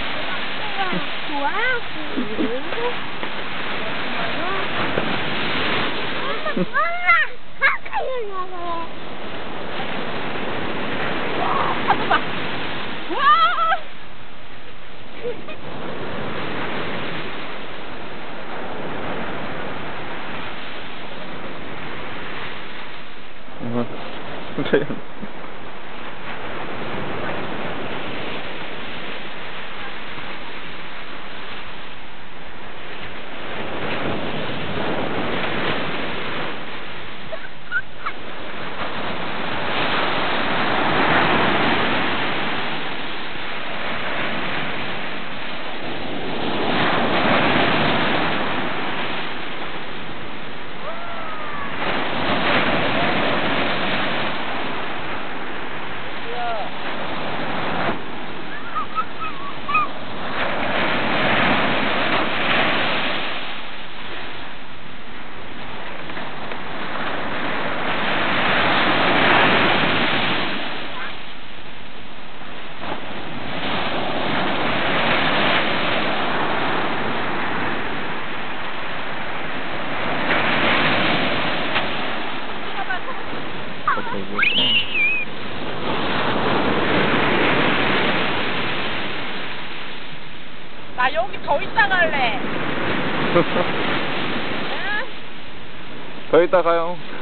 엄마. 파도 봐 와! 어.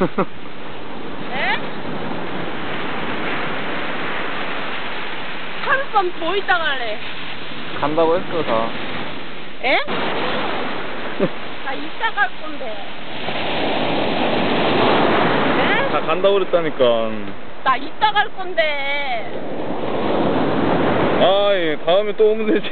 에? 하룻밤 더 있다 갈래. 간다고 했어, 다. 에? 나 이따 갈 건데. 에? 다 간다고 그랬다니까. 나 이따 갈 건데. 아, 예, 다음에 또 오면 되지.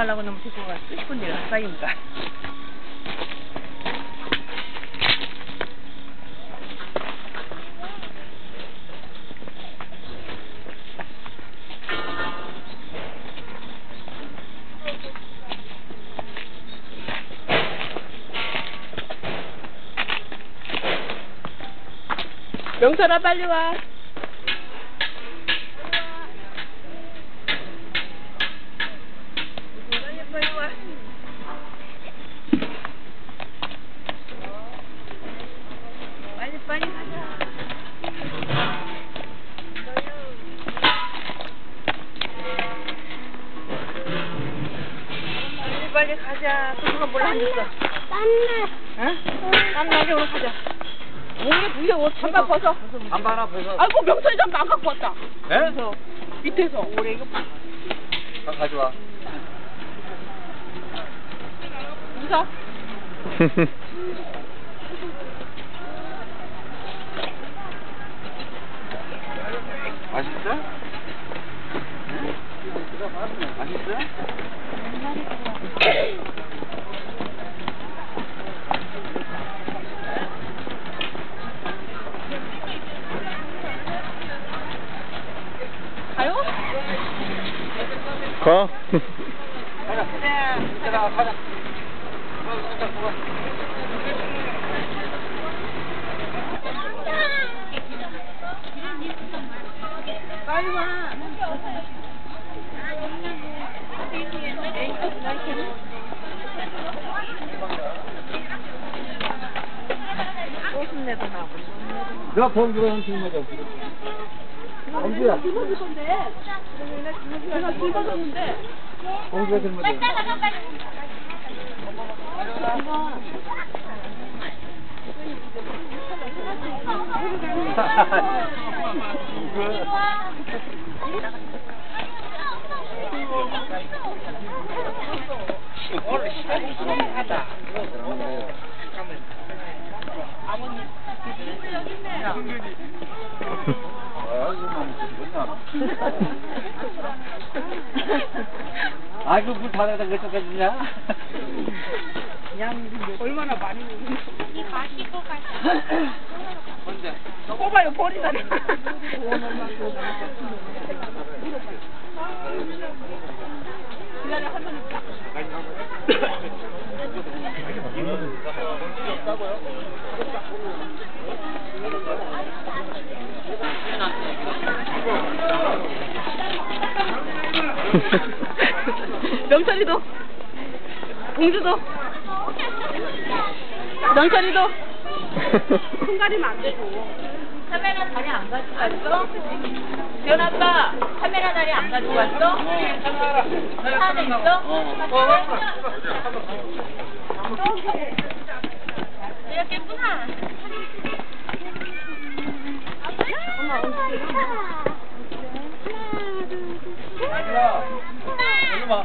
가려고 너무 데리고 가. 끄시고 내가 가까이니까. 명선아 빨리 와. 哎不不 얼마나 많이 먹는 이 마시고 가자. 뽑아요 버리잖아 명철이도 공주도 명철이도 손 가리면 안 되고 카메라 다리 안 가지고 왔어? 지현 아빠 카메라 다리 안 가지고 왔어? 차 안에 있어? 이렇게 예쁘나? 엄마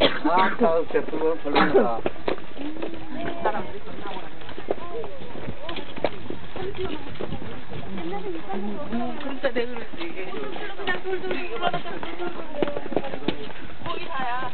아따 제품은 별로다. 그러니까 내가 그랬지. 그냥 돌돌이 거기 다야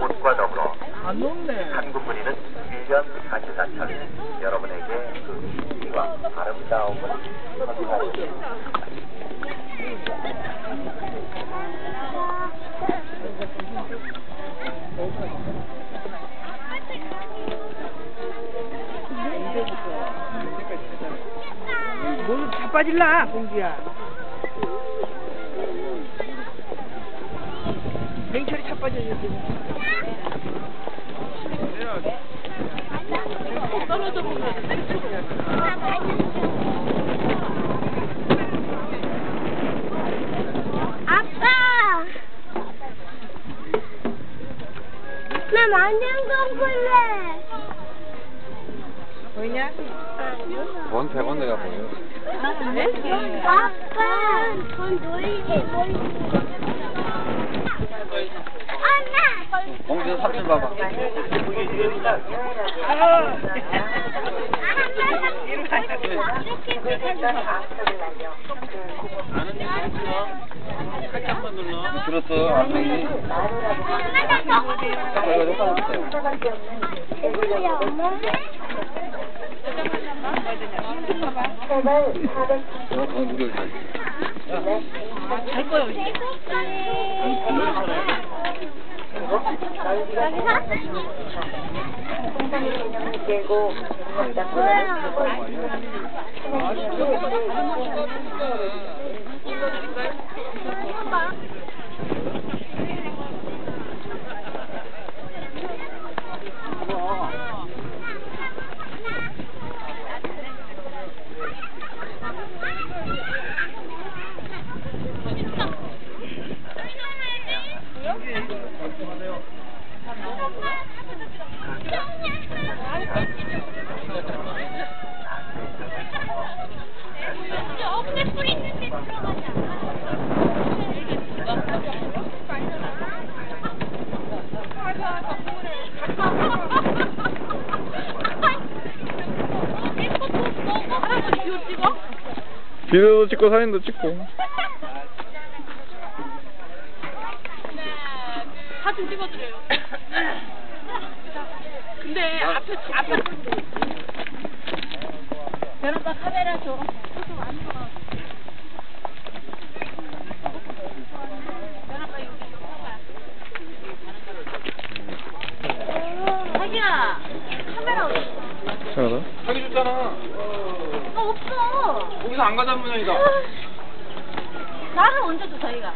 옷과 더불어 한국 분이는 1년 44천 여러분에게 그 희와 아름다움을 선사하십니다. 뭘 자빠질라 공주야 맹철이 자빠져야지 떨어져 아빠! 나 만년경 볼래. 보이냐? 원 100원 내가 보여. 아빠, 돈 놀이게 놀이게. 공주 삼촌 봐봐. 들었어, 줬어. 누구야, 엄마? 어, 더 무료지. 잘거 야이 비디오도 찍고 사진도 찍고. 사진 찍어드려요. 근데 앞에 앞에 여러분 카메라 줘 소금 안 들어가 자기야 카메라 어디 있어? 자기 줬잖아. 없어. 거기서 안 가자는 분이다. 나는 언제 줘 저희가.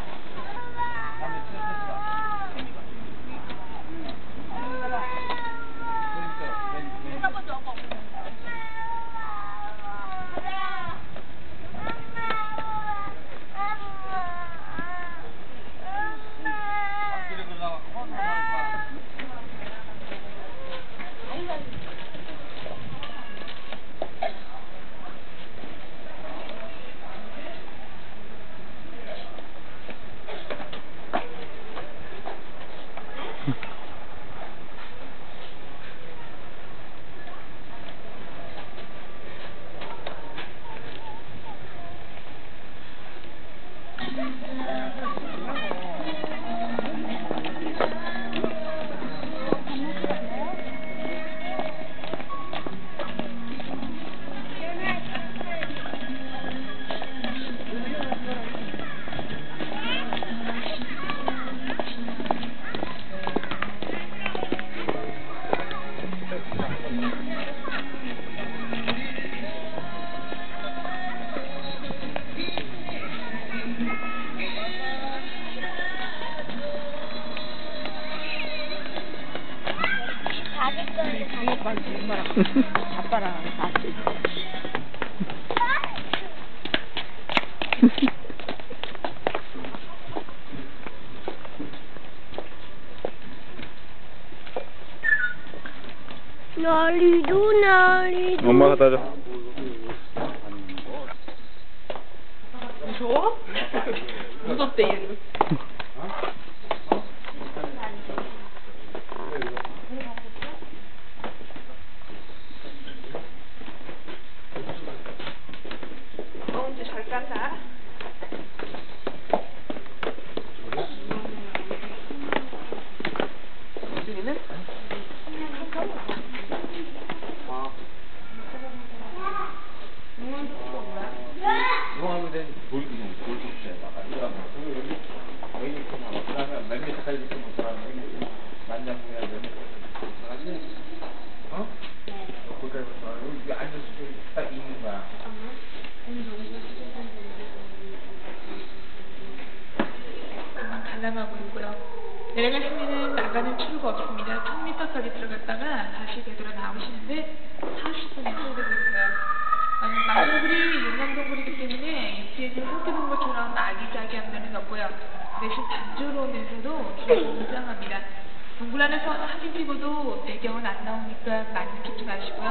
웬만해서 사진 찍어도 배경은 안 나오니까 많이 비지 마시고요.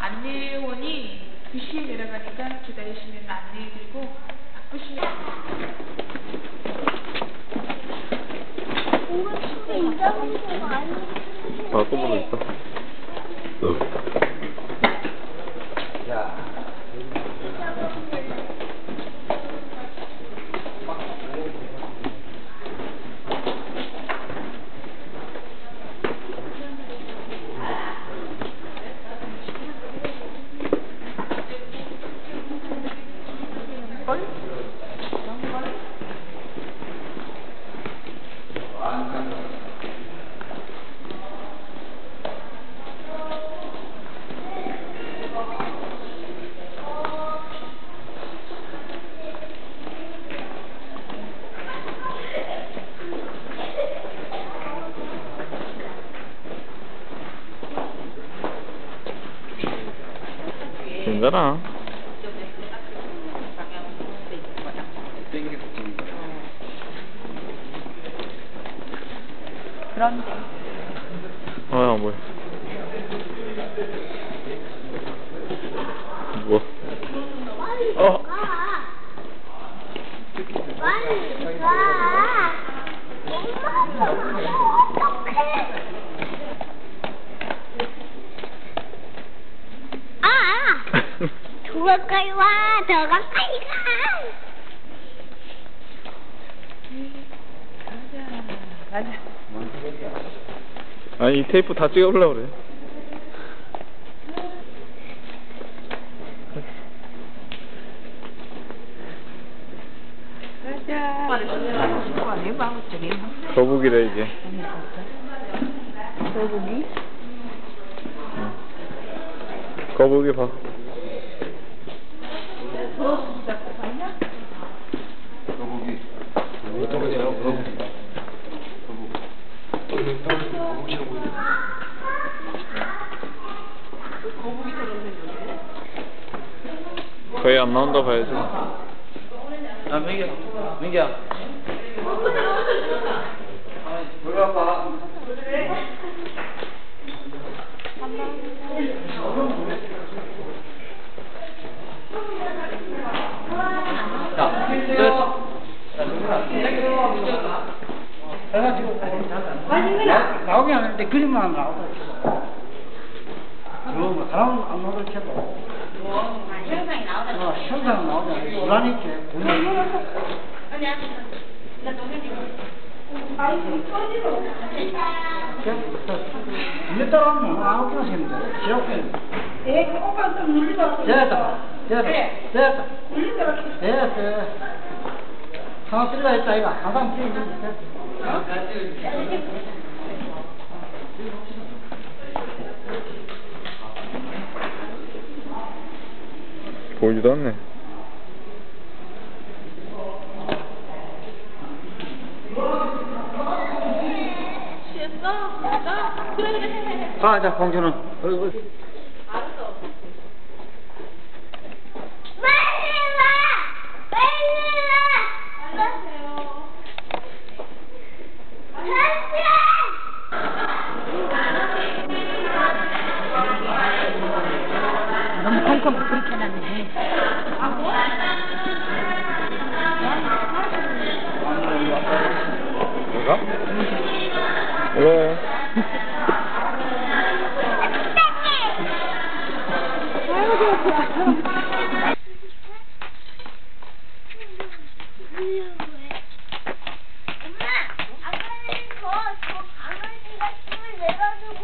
안내원이 2시에 내려가니까 기다리시면 안내해드리고 바쁘시면 아, 꼬부는 있어. 테이프 다 찍어보려고 그래. 이제 따라하면 아무 때나 세면 돼 지옥에 예, 오빠 좀 눌리고. 됐다 됐다 그래. 됐다 눌리더라. 됐어 하나 쓰리가 있다 이거 하나 쓰리가 보이지도 않네. 취했어? 나? 그래 그래 해, 해, 해. 가, 자. 어이구. 알았어. 너무 컴컴 그렇게 해놨네. 뭐가? 그래. 엄마, 아까는 저, 저 강아지가 힘을 내가지고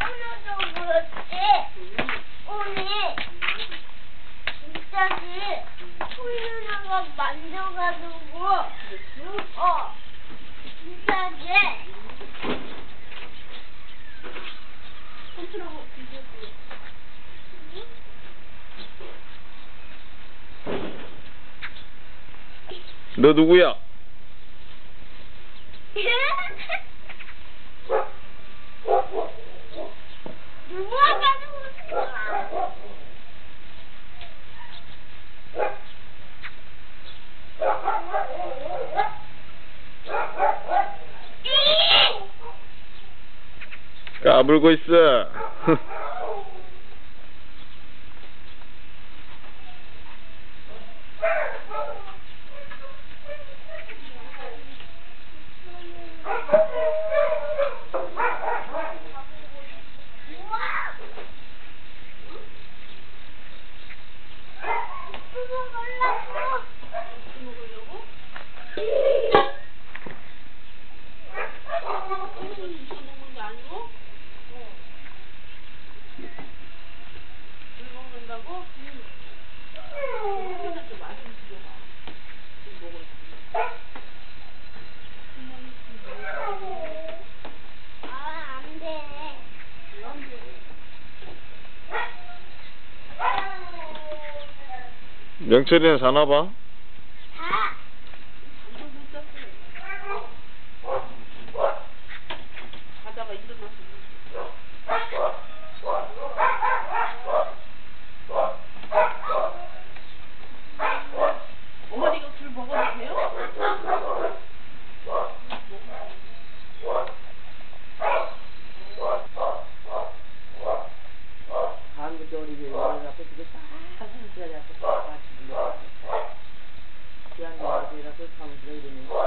오늘도 그렇지. 오늘 갑자기 소희 누나가 만져가지고 어 진짜지. 삼촌하고 비교. 너 누구야? 까불고 있어. 먹는 게 아니고? 물 먹는다고? 응. 그러면 좀 맛을 줄여봐. 좀 먹을 아, 안 돼. 명철이는 자나 봐. 자, 자다가 일어나서 어머니가 술 먹어도 돼요? 한국 앞에 그게 딱 사진 찍어야 돼. comes later.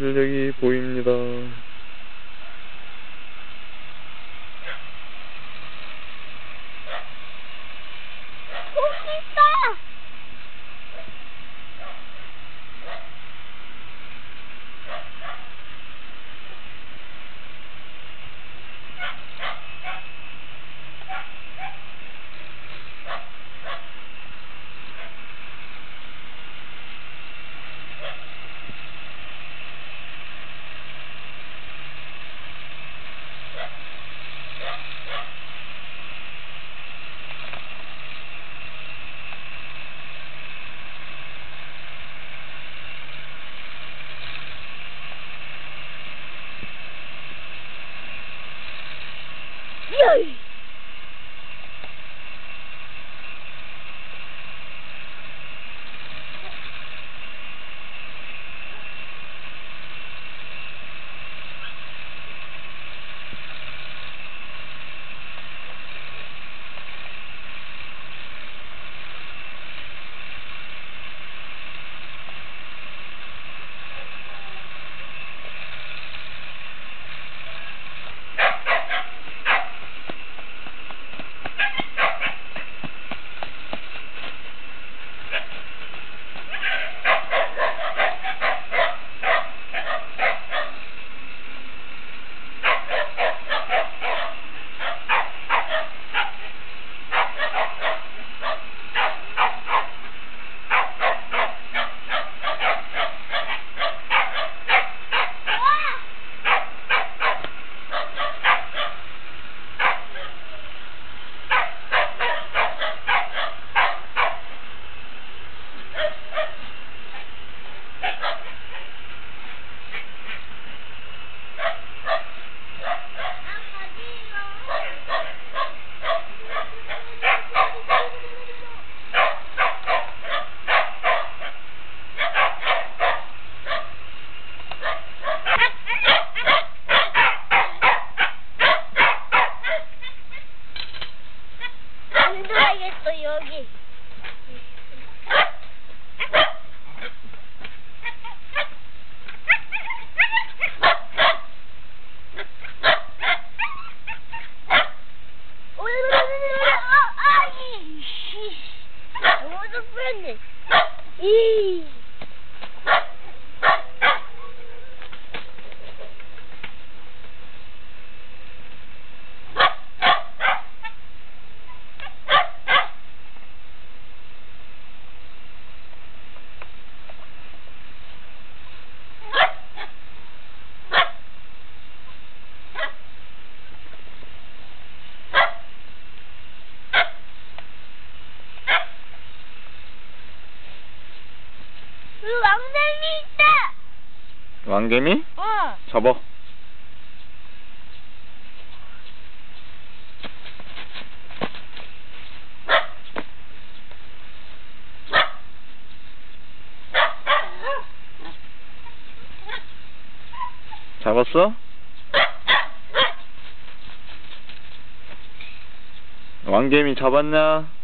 들녘이 보입니다. 왕개미? 어. 접어. 잡았어? 왕개미 잡았냐?